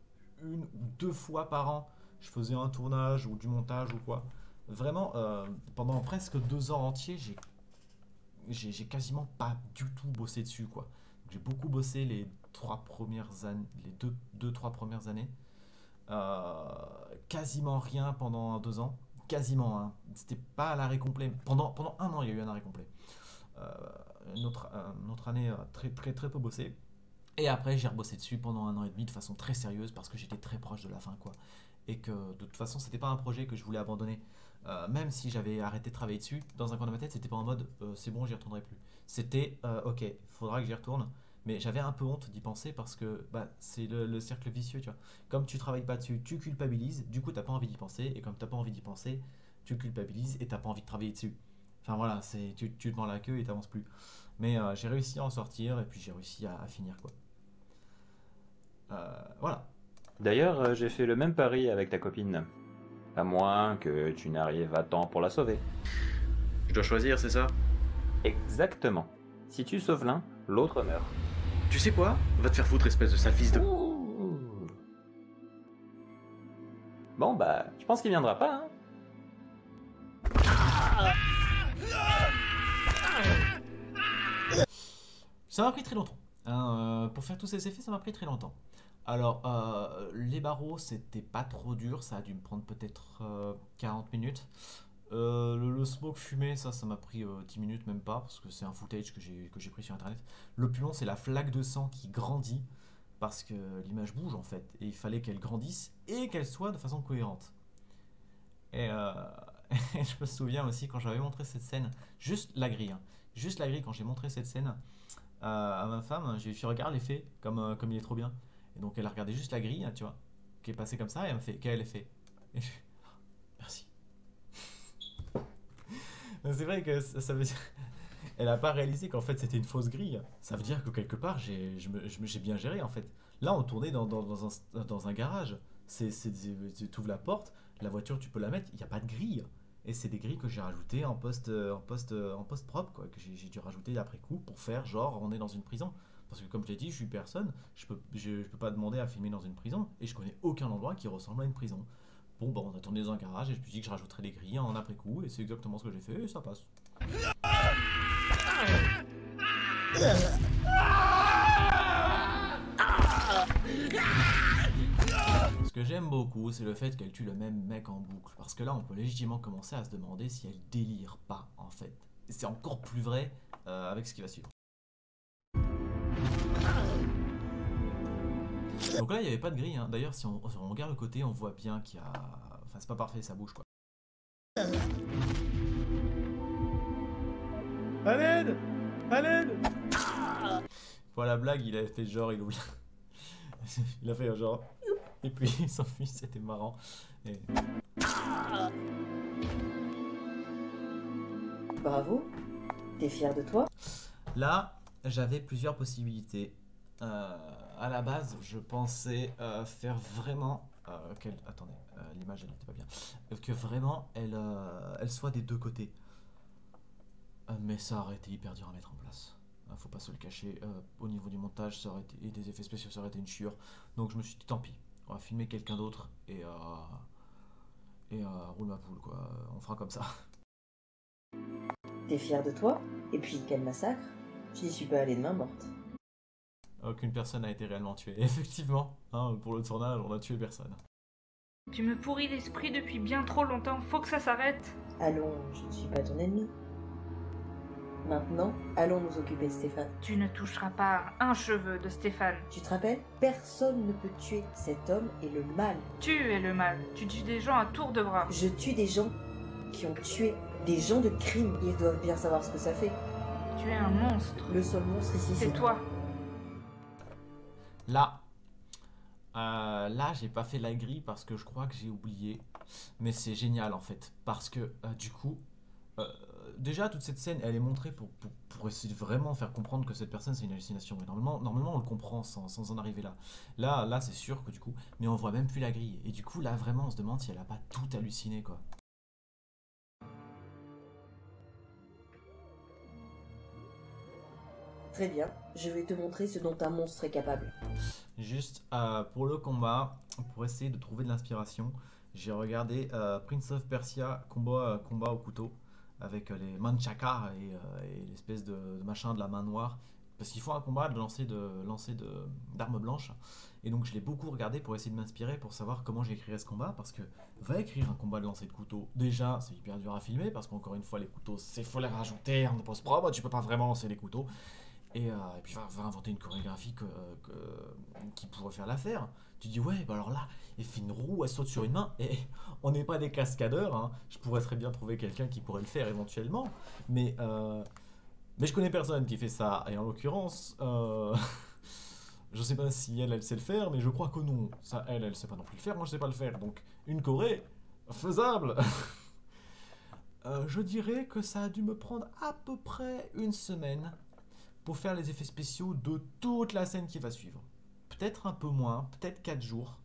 une ou deux fois par an, je faisais un tournage ou du montage ou quoi. Vraiment, euh, pendant presque deux ans entiers, j'ai j'ai quasiment pas du tout bossé dessus quoi. J'ai beaucoup bossé les trois premières années, les deux, deux trois premières années. Euh, quasiment rien pendant deux ans, quasiment. Hein. C'était pas à l'arrêt complet. Pendant pendant un an, il y a eu un arrêt complet. Euh, une autre année euh, très très très peu bossé. Et après, j'ai rebossé dessus pendant un an et demi de façon très sérieuse parce que j'étais très proche de la fin, quoi. Et que de toute façon, c'était pas un projet que je voulais abandonner. Euh, même si j'avais arrêté de travailler dessus, dans un coin de ma tête, c'était pas en mode euh, c'est bon, j'y retournerai plus. C'était euh, ok, faudra que j'y retourne. Mais j'avais un peu honte d'y penser parce que bah, c'est le, le cercle vicieux, tu vois. Comme tu travailles pas dessus, tu culpabilises, du coup, t'as pas envie d'y penser. Et comme t'as pas envie d'y penser, tu culpabilises et t'as pas envie de travailler dessus. Enfin voilà, c'est tu, tu te prends la queue et t'avances plus. Mais euh, j'ai réussi à en sortir et puis j'ai réussi à, à finir quoi. Voilà. D'ailleurs, j'ai fait le même pari avec ta copine. À moins que tu n'arrives à temps pour la sauver. Je dois choisir, c'est ça? Exactement. Si tu sauves l'un, l'autre meurt. Tu sais quoi? Va te faire foutre, espèce de sale fils de. Bon bah, je pense qu'il viendra pas, hein. Ça m'a pris très longtemps. hein, euh, pour faire tous ces effets, ça m'a pris très longtemps. Alors, euh, les barreaux, c'était pas trop dur. Ça a dû me prendre peut-être euh, 40 minutes. Euh, le, smoke fumé, ça, ça m'a pris euh, 10 minutes, même pas, parce que c'est un footage que j'ai pris sur internet. Le plus long, c'est la flaque de sang qui grandit, parce que l'image bouge en fait, et il fallait qu'elle grandisse et qu'elle soit de façon cohérente. Et euh, je me souviens aussi quand j'avais montré cette scène, juste la grille, hein, juste la grille, quand j'ai montré cette scène euh, à ma femme, j'ai fait regarde l'effet, comme, euh, comme il est trop bien. Et donc elle a regardé juste la grille, hein, tu vois, qui est passée comme ça, et elle m'a fait quel effet Et je- Merci. Mais C'est vrai que ça, veut dire. Elle n'a pas réalisé qu'en fait c'était une fausse grille. Ça veut dire que quelque part j'ai bien géré en fait. Là on tournait dans, dans, dans un, garage. C'est, tu ouvres la porte, la voiture tu peux la mettre, il n'y a pas de grille. Et c'est des grilles que j'ai rajoutées en post, euh, en post, euh, en post propre, quoi, que j'ai dû rajouter après coup pour faire genre on est dans une prison. Parce que comme je l'ai dit, je suis personne, je peux, je, peux pas demander à filmer dans une prison, et je connais aucun endroit qui ressemble à une prison. Bon, bah on a tourné dans un garage, et je me suis dit que je rajouterais les grilles en après coup, et c'est exactement ce que j'ai fait, et ça passe. Ce que j'aime beaucoup, c'est le fait qu'elle tue le même mec en boucle. Parce que là, on peut légitimement commencer à se demander si elle délire pas, en fait. C'est encore plus vrai euh, avec ce qui va suivre. Donc là, il n'y avait pas de grille. hein. D'ailleurs, si on, si on regarde le côté, on voit bien qu'il y a. Enfin, c'est pas parfait, ça bouge quoi. À l'aide À l'aide Pour la blague, il a fait genre, il oublie. il a fait genre. Et puis il s'enfuit, c'était marrant. Et- Bravo. T'es fier de toi? Là, j'avais plusieurs possibilités. Euh, à la base, je pensais euh, faire vraiment. euh, qu'elle- Attendez, euh, l'image elle n'était pas bien. Que vraiment elle, soit des deux côtés. Mais ça aurait été hyper dur à mettre en place. Faut pas se le cacher. au niveau du montage, ça aurait été, et des effets spéciaux, ça aurait été une chiure. Donc je me suis dit, tant pis, on va filmer quelqu'un d'autre et. Et roule ma poule quoi. On fera comme ça. T'es fier de toi Et puis, quel massacre Je n'y suis pas allée de main morte. Aucune personne n'a été réellement tuée. Effectivement, hein, pour le tournage, on a tué personne. Tu me pourris l'esprit depuis bien trop longtemps, faut que ça s'arrête. Allons, je ne suis pas ton ennemi. Maintenant, allons nous occuper de Stéphane. Tu ne toucheras pas un cheveu de Stéphane. Tu te rappelles Personne ne peut tuer. Cet homme est le mal. Tu es le mal. Tu tues des gens à tour de bras. Je tue des gens qui ont tué des gens de crime. Ils doivent bien savoir ce que ça fait. Tu es un monstre. Le seul monstre ici, C'est toi. Là, euh, là, j'ai pas fait la grille parce que je crois que j'ai oublié. Mais c'est génial en fait. Parce que euh, du coup, euh, déjà toute cette scène, elle est montrée pour, pour, essayer de vraiment faire comprendre que cette personne c'est une hallucination. Normalement, on le comprend sans, sans en arriver là. Là, là, c'est sûr que du coup, mais on voit même plus la grille. Et du coup, là, vraiment, on se demande si elle a pas tout halluciné quoi. Très bien. Je vais te montrer ce dont un monstre est capable. Juste euh, pour le combat, pour essayer de trouver de l'inspiration, j'ai regardé euh, Prince of Persia combat, euh, combat au couteau avec les manchaka et, et l'espèce de, machin de la main noire. Parce qu'il faut un combat de lancer de lancer de d'armes blanches. Et donc je l'ai beaucoup regardé pour essayer de m'inspirer pour savoir comment j'écrirais ce combat. Parce que va écrire un combat de lancer de couteau. Déjà, c'est hyper dur à filmer parce qu'encore une fois, les couteaux, c'est faut les rajouter en post-pro. Tu peux pas vraiment lancer les couteaux. Et, euh, et puis va, va inventer une chorégraphie que- que- qui pourrait faire l'affaire. Tu dis ouais, bah alors là, il fait une roue, elle saute sur une main. Et on n'est pas des cascadeurs. hein. Je pourrais très bien trouver quelqu'un qui pourrait le faire éventuellement. Mais, euh, mais je connais personne qui fait ça. Et en l'occurrence, euh, je sais pas si elle, elle sait le faire, mais je crois que non. Ça, elle, elle sait pas non plus le faire. Moi, je sais pas le faire. Donc une choré, faisable. Euh, je dirais que ça a dû me prendre à peu près une semaine pour faire les effets spéciaux de toute la scène qui va suivre. Peut-être un peu moins, peut-être 4 jours.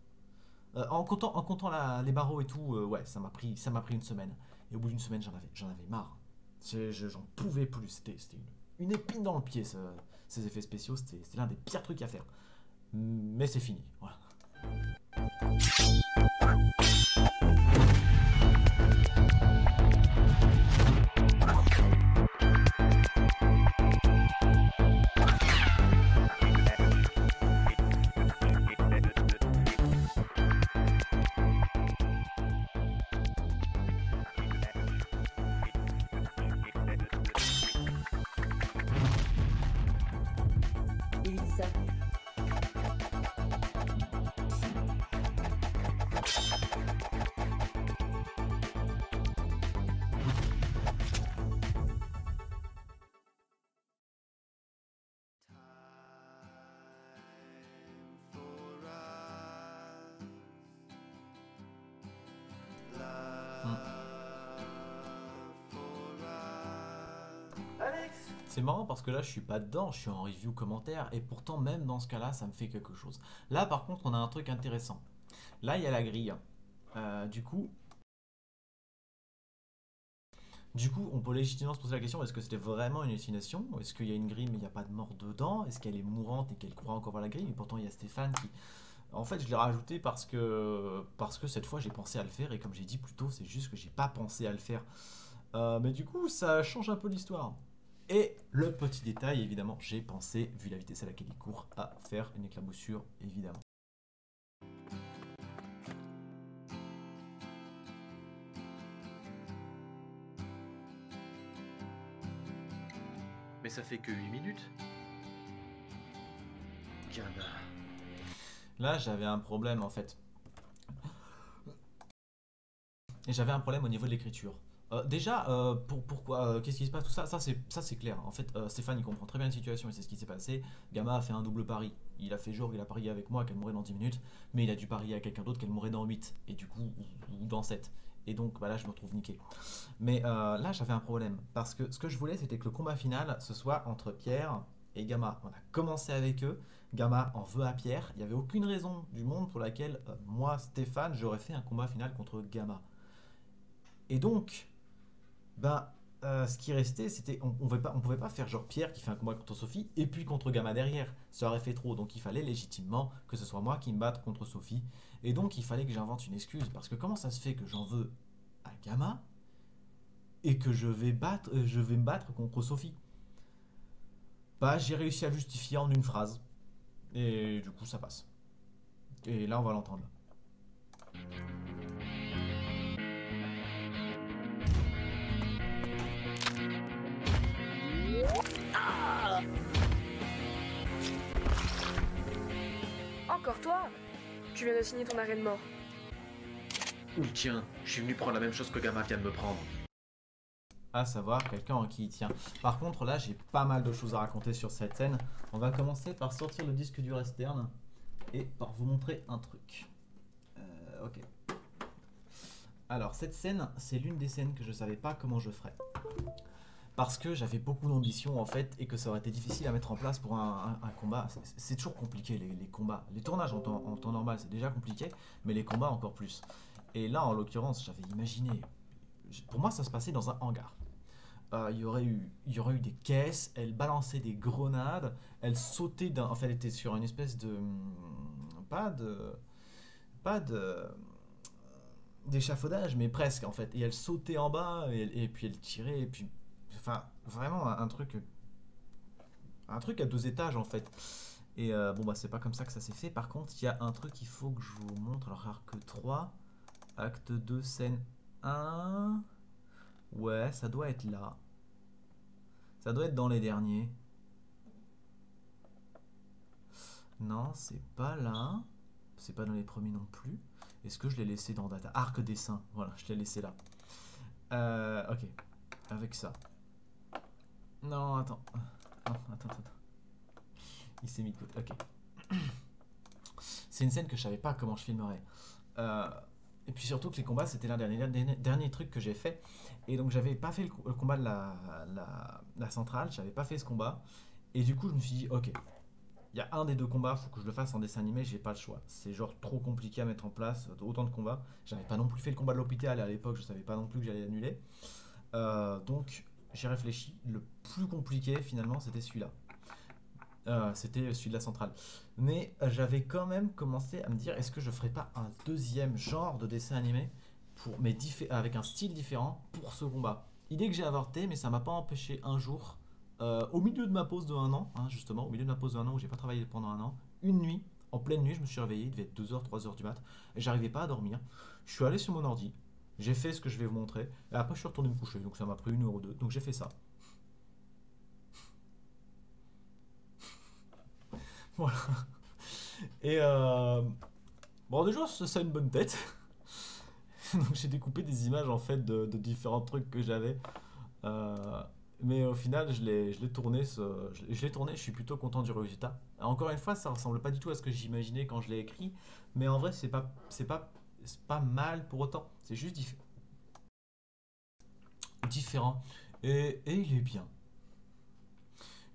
Euh, en comptant, en comptant les barreaux et tout, euh, ouais, ça m'a pris, ça m'a pris une semaine. Et au bout d'une semaine, j'en avais, j'en avais marre. Je- je- J'en pouvais plus. C'était, une, épine dans le pied, ce- ces effets spéciaux. C'était, l'un des pires trucs à faire. Mais c'est fini. C'est marrant parce que là, je suis pas dedans, je suis en review commentaire, et pourtant, même dans ce cas-là, ça me fait quelque chose. Là, par contre, on a un truc intéressant. Là, il y a la grille. Euh, du coup, Du coup, on peut légitimement se poser la question est-ce que c'était vraiment une hallucination? Est-ce qu'il y a une grille mais il n'y a pas de mort dedans? Est-ce qu'elle est mourante et qu'elle croit encore voir la grille? Mais pourtant, il y a Stéphane qui. En fait, je l'ai rajouté parce que, parce que cette fois, j'ai pensé à le faire et comme j'ai dit plus tôt, c'est juste que j'ai pas pensé à le faire. Euh, mais du coup, ça change un peu l'histoire. Et le petit détail, évidemment, j'ai pensé, vu la vitesse à laquelle il court, à faire une éclaboussure, évidemment. Mais ça fait que 8 minutes. Là, j'avais un problème en fait. Et j'avais un problème au niveau de l'écriture. Euh, déjà, euh, pour, pourquoi, euh, qu'est-ce qui se passe, tout ça, ça c'est, clair. En fait, Stéphane il comprend très bien la situation et c'est ce qui s'est passé. Gamma a fait un double pari. Il a fait genre, il a parié avec moi qu'elle mourrait dans 10 minutes, mais il a dû parier à quelqu'un d'autre qu'elle mourrait dans 8, et du coup, ou, dans 7. Et donc, bah là, je me retrouve niqué. Mais là, j'avais un problème. Parce que ce que je voulais, c'était que le combat final, ce soit entre Pierre et Gamma. On a commencé avec eux. Gamma en veut à Pierre. Il n'y avait aucune raison du monde pour laquelle, moi, Stéphane, j'aurais fait un combat final contre Gamma. Et donc, ben, euh, ce qui restait, c'était. On, on, pouvait pas, on pouvait pas faire genre Pierre qui fait un combat contre Sophie et puis contre Gamma derrière. Ça aurait fait trop. Donc il fallait légitimement que ce soit moi qui me batte contre Sophie. Et donc il fallait que j'invente une excuse. Parce que comment ça se fait que j'en veux à Gamma et que je vais, battre, euh, je vais me battre contre Sophie? Bah, j'ai réussi à justifier en une phrase. Et du coup, ça passe. Et là, on va l'entendre. Encore toi Tu viens de signer ton arrêt de mort. Ou le tien, je suis venu prendre la même chose que Gamma vient de me prendre. à savoir quelqu'un en qui il tient. Par contre, là, j'ai pas mal de choses à raconter sur cette scène. On va commencer par sortir le disque dur externe et par vous montrer un truc. Euh, ok. Alors, cette scène, c'est l'une des scènes que je savais pas comment je ferais. Parce que j'avais beaucoup d'ambition en fait et que ça aurait été difficile à mettre en place pour un, combat. C'est- toujours compliqué les, combats. Les tournages en temps, normal c'est déjà compliqué, mais les combats encore plus. Et là en l'occurrence j'avais imaginé, pour moi ça se passait dans un hangar. Euh, il y aurait eu il y aurait eu des caisses elle balançait des grenades elle sautait d'un en fait elle était sur une espèce de hum, pas de pas de d'échafaudage mais presque en fait et elle sautait en bas et, et puis elle tirait et puis enfin vraiment un, truc un truc à deux étages en fait et euh, bon bah c'est pas comme ça que ça s'est fait par contre il y a un truc qu'il faut que je vous montre alors arc 3 acte 2 scène 1 Ouais, ça doit être là. Ça doit être dans les derniers. Non, c'est pas là. C'est pas dans les premiers non plus. Est-ce que je l'ai laissé dans Data? Arc dessin. Voilà, je l'ai laissé là. Euh, ok. Avec ça. Non, attends. Non, attends, attends. Il s'est mis de côté. Ok. C'est une scène que je savais pas comment je filmerais. Euh, et puis surtout que les combats, c'était l'un des derniers, trucs que j'ai fait. Et donc j'avais pas fait le, co- le combat de la, la, centrale, j'avais pas fait ce combat. Et du coup, je me suis dit, ok, il y a un des deux combats, faut que je le fasse en dessin animé, j'ai pas le choix. C'est genre trop compliqué à mettre en place, autant de combats. J'avais pas non plus fait le combat de l'hôpital et à l'époque, je savais pas non plus que j'allais annuler. Euh, donc j'ai réfléchi. Le plus compliqué finalement, c'était celui-là. Euh, c'était celui de la centrale. Mais j'avais quand même commencé à me dire est-ce que je ferais pas un deuxième genre de dessin animé pour, mais avec un style différent pour ce combat? Idée que j'ai avorté, mais ça m'a pas empêché un jour, euh, au milieu de ma pause de un an, hein, justement, au milieu de ma pause de un an où j'ai pas travaillé pendant un an, une nuit, en pleine nuit, je me suis réveillé, il devait être 2h, 3h du mat, j'arrivais pas à dormir. Je suis allé sur mon ordi, j'ai fait ce que je vais vous montrer, et après je suis retourné me coucher, donc ça m'a pris une heure ou deux, donc j'ai fait ça. Voilà. Et euh... bon, déjà, ça a une bonne tête. Donc j'ai découpé des images en fait de, différents trucs que j'avais. Euh, mais au final, je l'ai, tourné. Je, l'ai- tourné. Je suis plutôt content du résultat. Encore une fois, ça ressemble pas du tout à ce que j'imaginais quand je l'ai écrit. Mais en vrai, c'est pas, c'est pas mal pour autant. C'est juste diffé- différent. Et, il est bien.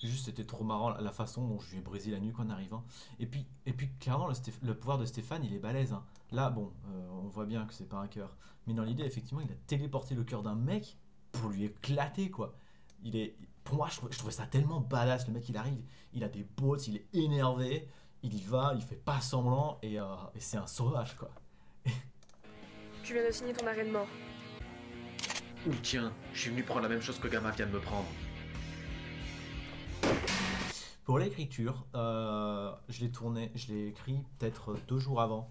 Juste, c'était trop marrant la- façon dont je lui ai brisé la nuque en arrivant. Et puis, et puis clairement, le, pouvoir de Stéphane, il est balèze. hein. Là, bon, euh, on voit bien que c'est pas un cœur. Mais dans l'idée, effectivement, il a téléporté le cœur d'un mec pour lui éclater, quoi. Il est, pour moi, je trouvais, ça tellement badass. Le mec, il arrive, il a des bottes, il est énervé, il y va, il fait pas semblant, et, euh, et c'est un sauvage, quoi. Tu viens de signer ton arrêt de mort. Ou tiens, je suis venu prendre la même chose que Gamma vient de me prendre. Pour l'écriture, euh, je l'ai tourné, je l'ai écrit peut-être deux jours avant.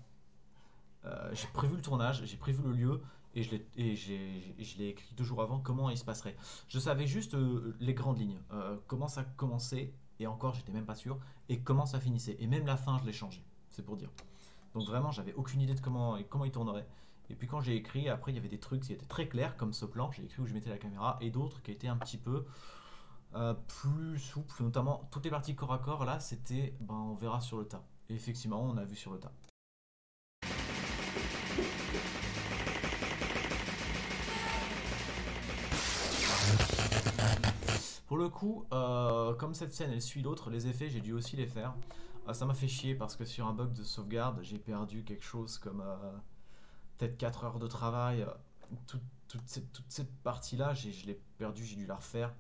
Euh, j'ai prévu le tournage, j'ai prévu le lieu et je l'ai et j'ai- je l'ai écrit deux jours avant comment il se passerait? Je savais juste euh, les grandes lignes, euh, comment ça commençait et encore j'étais même pas sûr et comment ça finissait et même la fin je l'ai changé. C'est pour dire. Donc vraiment j'avais aucune idée de comment comment il tournerait. Et puis quand j'ai écrit, après il y avait des trucs qui étaient très clairs comme ce plan, j'ai écrit où je mettais la caméra et d'autres qui étaient un petit peu euh, plus souple, notamment toutes les parties corps à corps, là, c'était, ben, on verra sur le tas. Et effectivement, on a vu sur le tas. Pour le coup, euh, comme cette scène elle suit l'autre, les effets j'ai dû aussi les faire. Euh, ça m'a fait chier parce que sur un bug de sauvegarde, j'ai perdu quelque chose comme peut-être 4 heures de travail. Toute, toute cette, toute cette partie-là, je l'ai perdu, j'ai dû la refaire.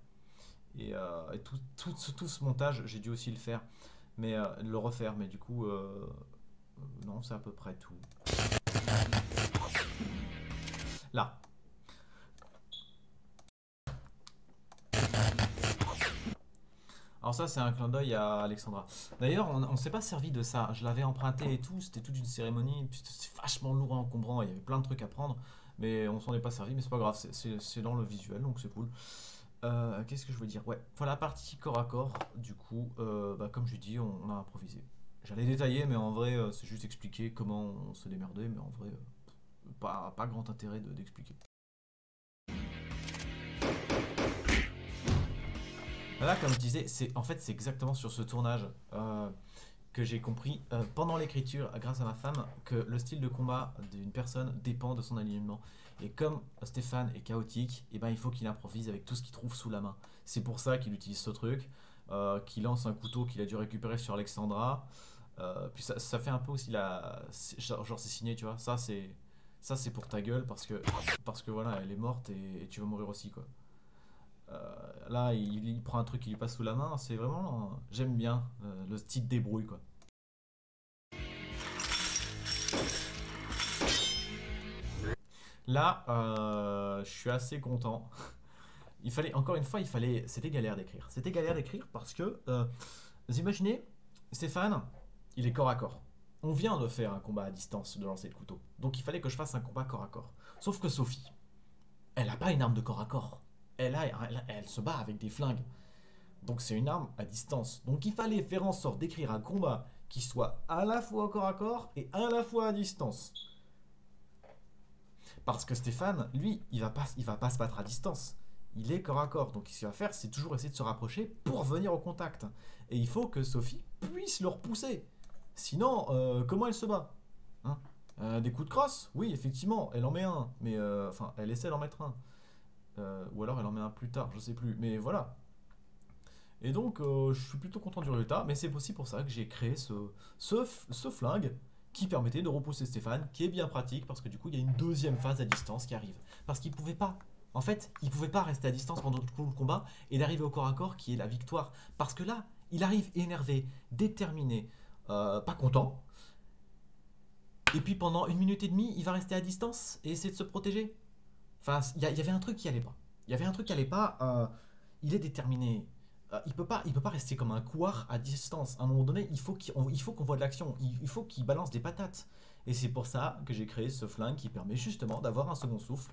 Et, euh, et tout, tout ce- tout ce montage, j'ai dû aussi le faire, mais euh, le refaire. Mais du coup, euh, euh, non, c'est à peu près tout. Là. Alors ça, c'est un clin d'œil à Alexandra. D'ailleurs, on, on s'est pas servi de ça. Je l'avais emprunté et tout. C'était toute une cérémonie. C'était vachement lourd et encombrant. Il y avait plein de trucs à prendre, mais on s'en est pas servi. Mais c'est pas grave. c'est- C'est c'est dans le visuel, donc c'est cool. Euh, Qu'est-ce que je veux dire? Ouais, pour la partie corps à corps, du coup, euh, bah, comme je dis, on, a improvisé. J'allais détailler, mais en vrai, euh, c'est juste expliquer comment on se démerdait, mais en vrai, pas, grand intérêt de- d'expliquer. Là, comme je disais, c'est en fait c'est exactement sur ce tournage euh, que j'ai compris euh, pendant l'écriture, grâce à ma femme, que le style de combat d'une personne dépend de son alignement. Et comme Stéphane est chaotique, et ben il faut qu'il improvise avec tout ce qu'il trouve sous la main. C'est pour ça qu'il utilise ce truc, euh, qu'il lance un couteau qu'il a dû récupérer sur Alexandra. Puis ça, fait un peu aussi la, genre c'est signé, tu vois. Ça c'est ça c'est pour ta gueule parce que parce que voilà, elle est morte et tu vas mourir aussi quoi. Euh, là, il, il prend un truc qui lui passe sous la main. C'est vraiment. J'aime bien euh, le style débrouille, quoi. Là, euh, je suis assez content. Il fallait, encore une fois, il fallait. C'était galère d'écrire. C'était galère d'écrire parce que. vous imaginez, Stéphane, il est corps à corps. On vient de faire un combat à distance de lancer le couteau. Donc il fallait que je fasse un combat corps à corps. Sauf que Sophie, elle n'a pas une arme de corps à corps. Elle, se bat avec des flingues. Donc c'est une arme à distance. Donc il fallait faire en sorte d'écrire un combat qui soit à la fois corps à corps et à la fois à distance. Parce que Stéphane, lui, il va pas, il va pas se battre à distance. Il est corps à corps. Donc ce qu'il va faire, c'est toujours essayer de se rapprocher pour venir au contact. Et il faut que Sophie puisse le repousser. Sinon, euh, comment elle se bat Hein? Euh, Des coups de crosse? Oui, effectivement, elle en met un. Mais euh, enfin, elle essaie d'en mettre un. Euh, ou alors elle en met un plus tard, je sais plus. Mais voilà. Et donc, euh, je suis plutôt content du résultat, mais c'est aussi pour ça que j'ai créé ce, ce, ce flingue qui permettait de repousser Stéphane, qui est bien pratique parce que du coup, il y a une deuxième phase à distance qui arrive. Parce qu'il pouvait pas. En fait, il pouvait pas rester à distance pendant tout le combat et d'arriver au corps à corps qui est la victoire. Parce que là, il arrive énervé, déterminé, euh, pas content. Et puis pendant une minute et demie, il va rester à distance et essayer de se protéger. Il y, avait un truc qui allait pas. Il y avait un truc qui allait pas. euh, il est déterminé. Euh, il peut pas, il peut pas rester comme un couard à distance. À un moment donné, il faut qu'on voit de l'action. Il, faut qu'il balance des patates. Et c'est pour ça que j'ai créé ce flingue qui permet justement d'avoir un second souffle,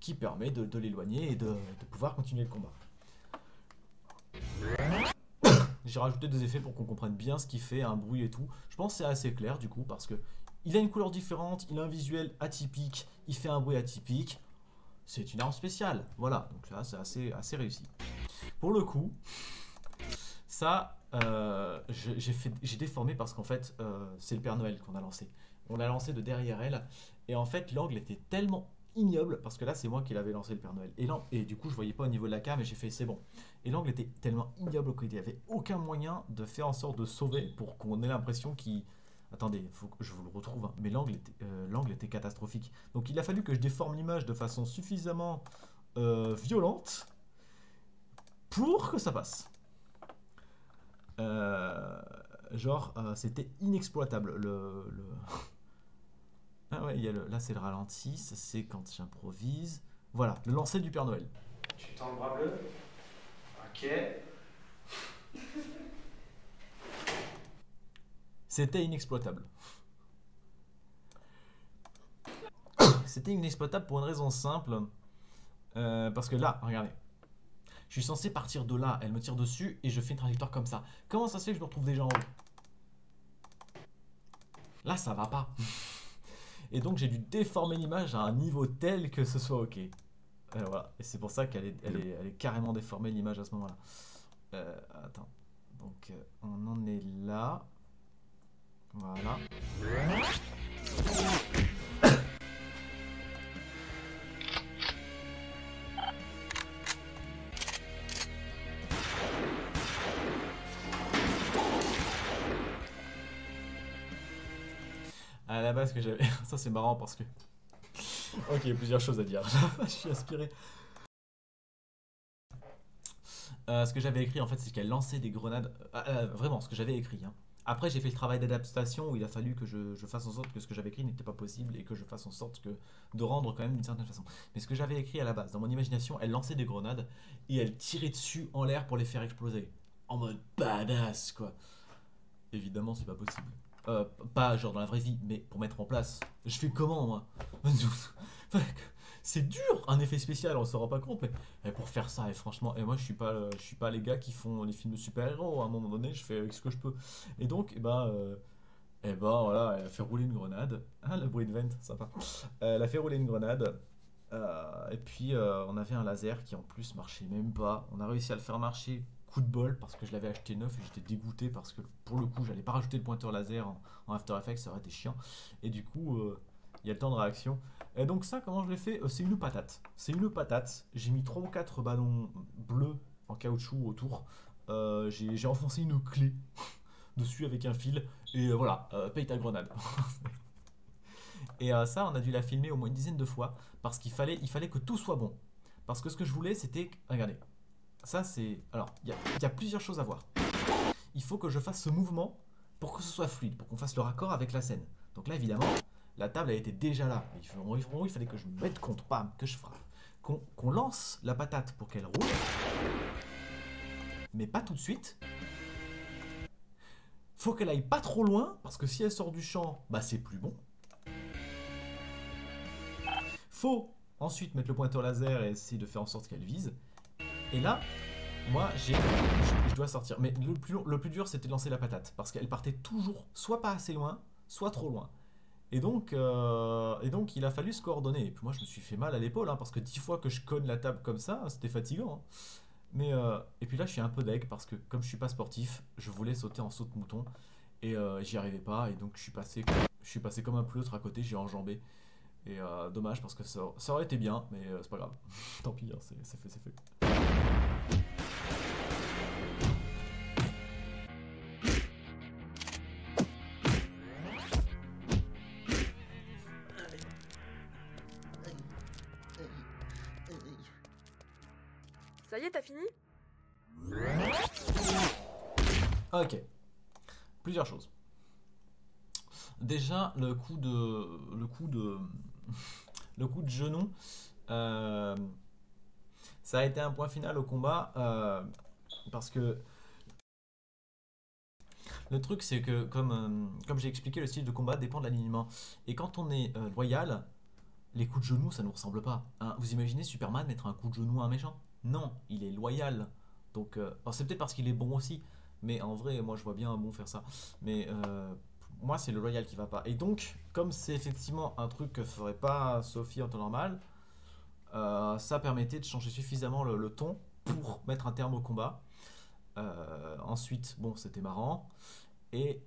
qui permet de, l'éloigner et de, de pouvoir continuer le combat. J'ai rajouté des effets pour qu'on comprenne bien ce qu'il fait, un bruit et tout. Je pense que c'est assez clair du coup parce que il a une couleur différente, il a un visuel atypique, il fait un bruit atypique. C'est une arme spéciale. Voilà, donc là c'est assez, assez réussi. Pour le coup, ça, euh, j'ai déformé parce qu'en fait, euh, c'est le Père Noël qu'on a lancé. On l'a lancé de derrière elle et en fait l'angle était tellement ignoble parce que là c'est moi qui l'avais lancé le Père Noël et, et du coup je voyais pas au niveau de la cam et j'ai fait c'est bon et l'angle était tellement ignoble qu'il n'y avait aucun moyen de faire en sorte de sauver pour qu'on ait l'impression qu'il attendez je vous le retrouve hein, mais l'angle était, euh, l'angle était catastrophique donc il a fallu que je déforme l'image de façon suffisamment euh, violente pour que ça passe. Euh, genre, c'était inexploitable. Le, le- Ah ouais, il y a le- là c'est le ralenti, ça c'est quand j'improvise. Voilà, le lancer du Père Noël. Tu tends le bras bleu? Ok. C'était inexploitable. C'était inexploitable pour une raison simple. Euh, parce que là, regardez. Je suis censé partir de là, elle me tire dessus et je fais une trajectoire comme ça. Comment ça se fait que je me retrouve déjà en haut? Là, ça va pas. Et donc, j'ai dû déformer l'image à un niveau tel que ce soit ok. Et voilà. Et c'est pour ça qu'elle est, carrément déformée l'image à ce moment-là. Euh, attends. Donc, euh, on en est là. Voilà. À la base que j'avais. Ça c'est marrant parce que. Ok, plusieurs choses à dire. Je suis inspiré. Euh, ce que j'avais écrit en fait, c'est qu'elle lançait des grenades. Euh, euh, vraiment, ce que j'avais écrit. hein. Après, j'ai fait le travail d'adaptation où il a fallu que je, fasse en sorte que ce que j'avais écrit n'était pas possible et que je fasse en sorte que de rendre quand même d'une certaine façon. Mais ce que j'avais écrit à la base, dans mon imagination, elle lançait des grenades et elle tirait dessus en l'air pour les faire exploser. En mode badass quoi. Évidemment, c'est pas possible. Euh, pas genre dans la vraie vie, mais pour mettre en place. Je fais comment moi? C'est dur un effet spécial, on s'en rend pas compte, mais, pour faire ça, et franchement, et moi je suis pas, je suis pas les gars qui font les films de super-héros. À un moment donné, je fais ce que je peux. Et donc, et euh, eh ben voilà, elle a fait rouler une grenade. Ah, le bruit de vente, sympa. Elle a fait rouler une grenade. Euh, et puis euh, on avait un laser qui en plus marchait même pas. On a réussi à le faire marcher. Coup de bol parce que je l'avais acheté neuf et j'étais dégoûté parce que pour le coup j'allais pas rajouter le pointeur laser en, en After Effects, ça aurait été chiant. Et du coup euh, il y a le temps de réaction. Et donc ça comment je l'ai fait? Euh, C'est une patate. C'est une patate. J'ai mis 3 ou 4 ballons bleus en caoutchouc autour. Euh, J'ai enfoncé une clé dessus avec un fil. Et euh, voilà, paye ta grenade. Et ça, on a dû la filmer au moins une dizaine de fois parce qu'il fallait, il fallait que tout soit bon. Parce que ce que je voulais, c'était. Regardez, ça c'est. Alors, il y a plusieurs choses à voir. Il faut que je fasse ce mouvement pour que ce soit fluide, pour qu'on fasse le raccord avec la scène. Donc là, évidemment, la table, elle était déjà là. Faut- il fallait que je me mette contre, bam, que je frappe. Qu'on lance la patate pour qu'elle roule, mais pas tout de suite. Faut qu'elle aille pas trop loin, parce que si elle sort du champ, bah c'est plus bon. Faut ensuite mettre le pointeur laser et essayer de faire en sorte qu'elle vise. Et là, moi, j'ai, je, dois sortir. Mais le plus, le plus dur, c'était de lancer la patate. Parce qu'elle partait toujours soit pas assez loin, soit trop loin. Et donc, euh, et donc, il a fallu se coordonner. Et puis moi, je me suis fait mal à l'épaule, hein, parce que dix fois que je conne la table comme ça, c'était fatigant. hein. Mais, euh, et puis là, je suis un peu deg, parce que comme je suis pas sportif, je voulais sauter en saut de mouton. Et euh, j'y arrivais pas. Et donc, je suis passé, je suis passé comme un pleutre à côté, j'ai enjambé. Et dommage, parce que ça, aurait été bien, mais c'est pas grave. Tant pis, hein, c'est fait, c'est fait. Ok. Plusieurs choses. Déjà, le coup de. Le coup de. Le coup de genou. euh, ça a été un point final au combat. euh, parce que. Le truc, c'est que, comme, euh, comme j'ai expliqué, le style de combat dépend de l'alignement. Et quand on est loyal, les coups de genou, ça ne nous ressemble pas. hein. Vous imaginez Superman mettre un coup de genou à un méchant? Non, il est loyal. Donc, c'est peut-être parce qu'il est bon aussi. Mais en vrai, moi je vois bien un bon faire ça. Mais euh, moi, c'est le loyal qui va pas. Et donc, comme c'est effectivement un truc que ferait pas Sophie en temps normal, euh, ça permettait de changer suffisamment le, ton pour mettre un terme au combat. Euh, ensuite, bon, c'était marrant. Et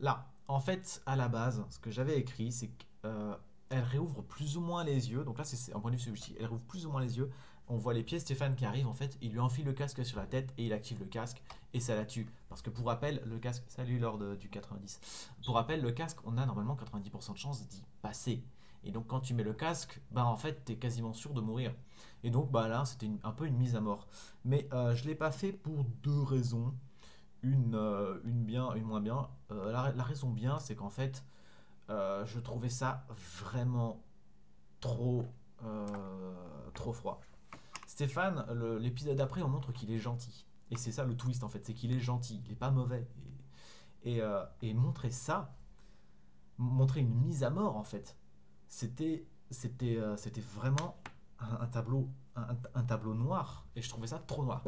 là, en fait, à la base, ce que j'avais écrit, c'est qu'elle réouvre plus ou moins les yeux. Donc là, c'est- un point de vue subjectif. Elle réouvre plus ou moins les yeux. On voit les pieds Stéphane qui arrivent. En fait, il lui enfile le casque sur la tête et il active le casque et ça la tue. Parce que pour rappel, le casque. Salut Lord du 90. Pour rappel, le casque, on a normalement 90% de chance d'y passer. Et donc quand tu mets le casque, bah en fait t'es quasiment sûr de mourir. Et donc bah là c'était un peu une mise à mort. Mais euh, je l'ai pas fait pour deux raisons. Une, euh, une bien, une moins bien. Euh, la, la raison bien, c'est qu'en fait, euh, je trouvais ça vraiment trop, trop froid. Stéphane, l'épisode d'après, on montre qu'il est gentil. Et c'est ça le twist en fait, c'est qu'il est gentil, il est pas mauvais. Et, euh, montrer ça, montrer une mise à mort en fait, c'était c'était euh, c'était vraiment un, tableau un, tableau noir et je trouvais ça trop noir.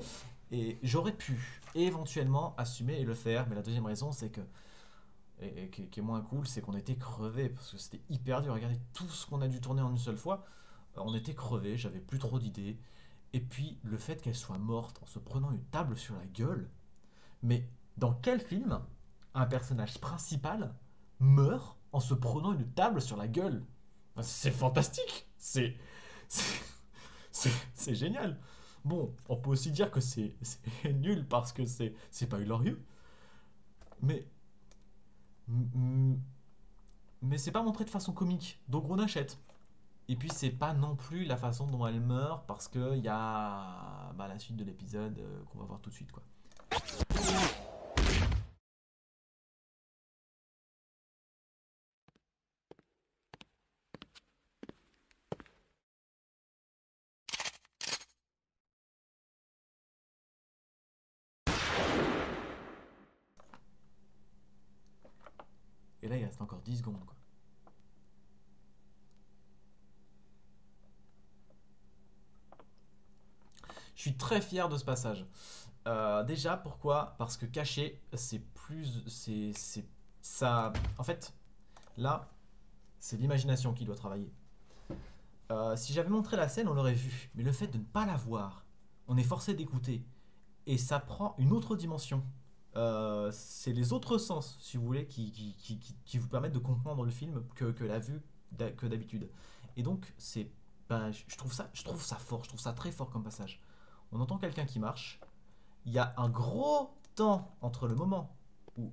Et j'aurais pu éventuellement assumer et le faire, mais la deuxième raison c'est que et, qui, qui est moins cool, c'est qu'on était crevés parce que c'était hyper dur. Regardez tout ce qu'on a dû tourner en une seule fois. Euh, On était crevés, j'avais plus trop d'idées. Et puis le fait qu'elle soit morte en se prenant une table sur la gueule. Mais dans quel film un personnage principal meurt en se prenant une table sur la gueule? Enfin, C'est fantastique C'est. c'est- génial Bon, on peut aussi dire que c'est nul parce que c'est pas glorieux. Mais. Mais c'est pas montré de façon comique, donc on achète. Et puis c'est pas non plus la façon dont elle meurt parce qu'il y a bah, la suite de l'épisode euh, qu'on va voir tout de suite quoi. Et là il reste encore 10 secondes quoi. Je suis très fier de ce passage. Euh, déjà, pourquoi? Parce que caché, c'est plus. C'est. Ça. En fait, là, c'est l'imagination qui doit travailler. Euh, si j'avais montré la scène, on l'aurait vu. Mais le fait de ne pas la voir, on est forcé d'écouter. Et ça prend une autre dimension. Euh, c'est les autres sens, si vous voulez, qui, qui, qui- qui- vous permettent de comprendre le film que, que la vue que d'habitude. Et donc, c'est. je trouve ça, je trouve ça fort, je trouve ça très fort comme passage. On entend quelqu'un qui marche. Il y a un gros temps entre le moment où.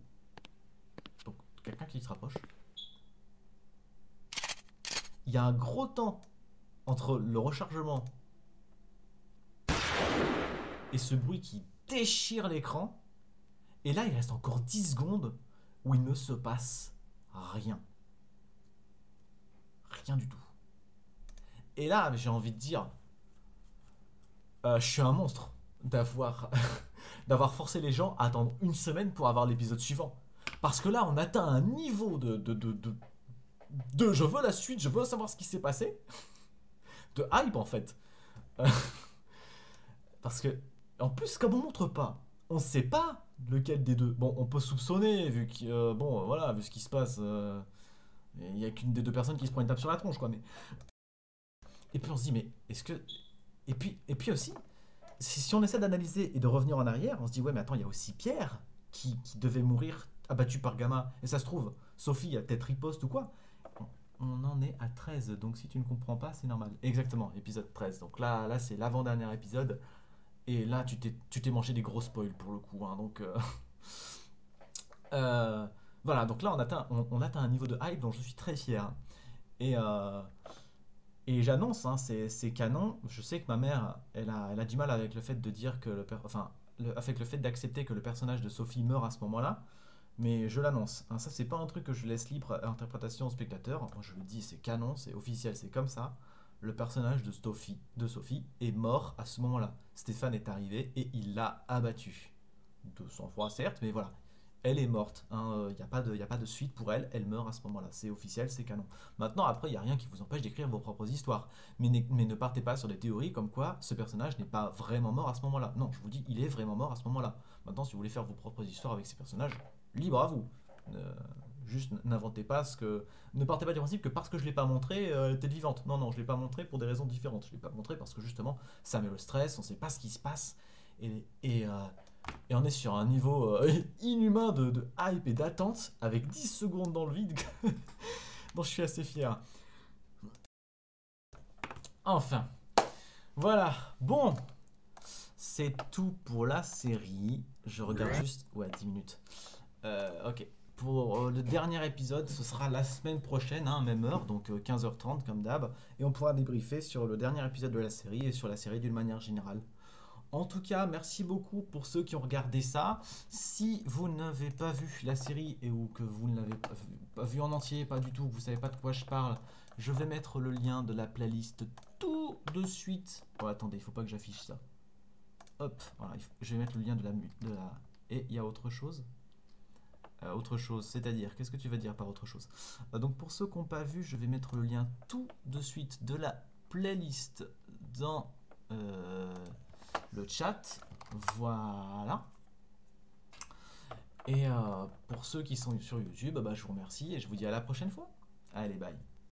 Donc, quelqu'un qui se rapproche. Il y a un gros temps entre le rechargement et ce bruit qui déchire l'écran. Et là, il reste encore 10 secondes où il ne se passe rien. Rien du tout. Et là, j'ai envie de dire, euh, je suis un monstre d'avoir d'avoir forcé les gens à attendre une semaine pour avoir l'épisode suivant. Parce que là, on atteint un niveau de, de, de, de, de je veux la suite, je veux savoir ce qui s'est passé. De hype en fait. Euh, Parce que, en plus, comme on montre pas, on sait pas lequel des deux. Bon, on peut soupçonner, vu que, euh, bon, euh, voilà, vu ce qui se passe, euh, il y a qu'une des deux personnes qui se prend une tape sur la tronche, quoi. Mais et puis on se dit, mais est-ce que et puis et puis aussi, si, on essaie d'analyser et de revenir en arrière, on se dit ouais, mais attends, il y a aussi Pierre qui, qui devait mourir abattu par Gamma. Et ça se trouve, Sophie a peut-être riposte ou quoi. On- en est à 13, donc si tu ne comprends pas, c'est normal. Exactement, épisode 13. Donc là, là c'est l'avant-dernier épisode. Et là, tu t'es, mangé des gros spoils pour le coup. hein, donc, euh, euh, voilà, donc là, on atteint, on atteint un niveau de hype dont je suis très fier. Et, euh, et j'annonce, hein, c'est, canon. Je sais que ma mère, elle a, du mal avec le fait de dire que le, enfin, avec le fait d'accepter que le personnage de Sophie meurt à ce moment-là. Mais je l'annonce. hein, ça, c'est pas un truc que je laisse libre à interprétation au spectateur. Je le dis, c'est canon, c'est officiel, c'est comme ça. Le personnage de Sophie, de Sophie est mort à ce moment-là. Stéphane est arrivé et il l'a abattu. De son froid, certes, mais voilà. Elle est morte. Il n'y a, pas de- a pas de suite pour elle. Elle meurt à ce moment-là. C'est officiel, c'est canon. Maintenant, après, il n'y a rien qui vous empêche d'écrire vos propres histoires. Mais, ne partez pas sur des théories comme quoi ce personnage n'est pas vraiment mort à ce moment-là. Non, je vous dis, il est vraiment mort à ce moment-là. Maintenant, si vous voulez faire vos propres histoires avec ces personnages, libre à vous. Euh, juste n'inventez pas ce que. Ne partez pas du principe que parce que je l'ai pas montré, euh, était vivante. Non, non, je l'ai pas montré pour des raisons différentes. Je l'ai pas montré parce que justement, ça met le stress, on sait pas ce qui se passe. Et, et, euh, et on est sur un niveau euh, inhumain de, de hype et d'attente avec 10 secondes dans le vide dont je suis assez fier. Enfin. Voilà. Bon. C'est tout pour la série. Je regarde juste. Ouais, 10 minutes. Euh, ok. pour euh, le dernier épisode, ce sera la semaine prochaine, hein, même heure, donc euh, 15h30 comme d'hab, et on pourra débriefer sur le dernier épisode de la série et sur la série d'une manière générale. En tout cas, merci beaucoup pour ceux qui ont regardé ça. Si vous n'avez pas vu la série et ou que vous ne l'avez pas vu, en entier, pas du tout, vous savez pas de quoi je parle, je vais mettre le lien de la playlist tout de suite. Oh, attendez, il faut pas que j'affiche ça. Hop, voilà, je vais mettre le lien de la, mu- de la... Et il y a autre chose Euh, Autre chose, c'est-à-dire, qu'est-ce que tu vas dire par autre chose? Euh, Donc pour ceux qui n'ont pas vu, je vais mettre le lien tout de suite de la playlist dans euh, le chat. Voilà. Et euh, pour ceux qui sont sur YouTube, bah, je vous remercie et je vous dis à la prochaine fois. Allez, bye.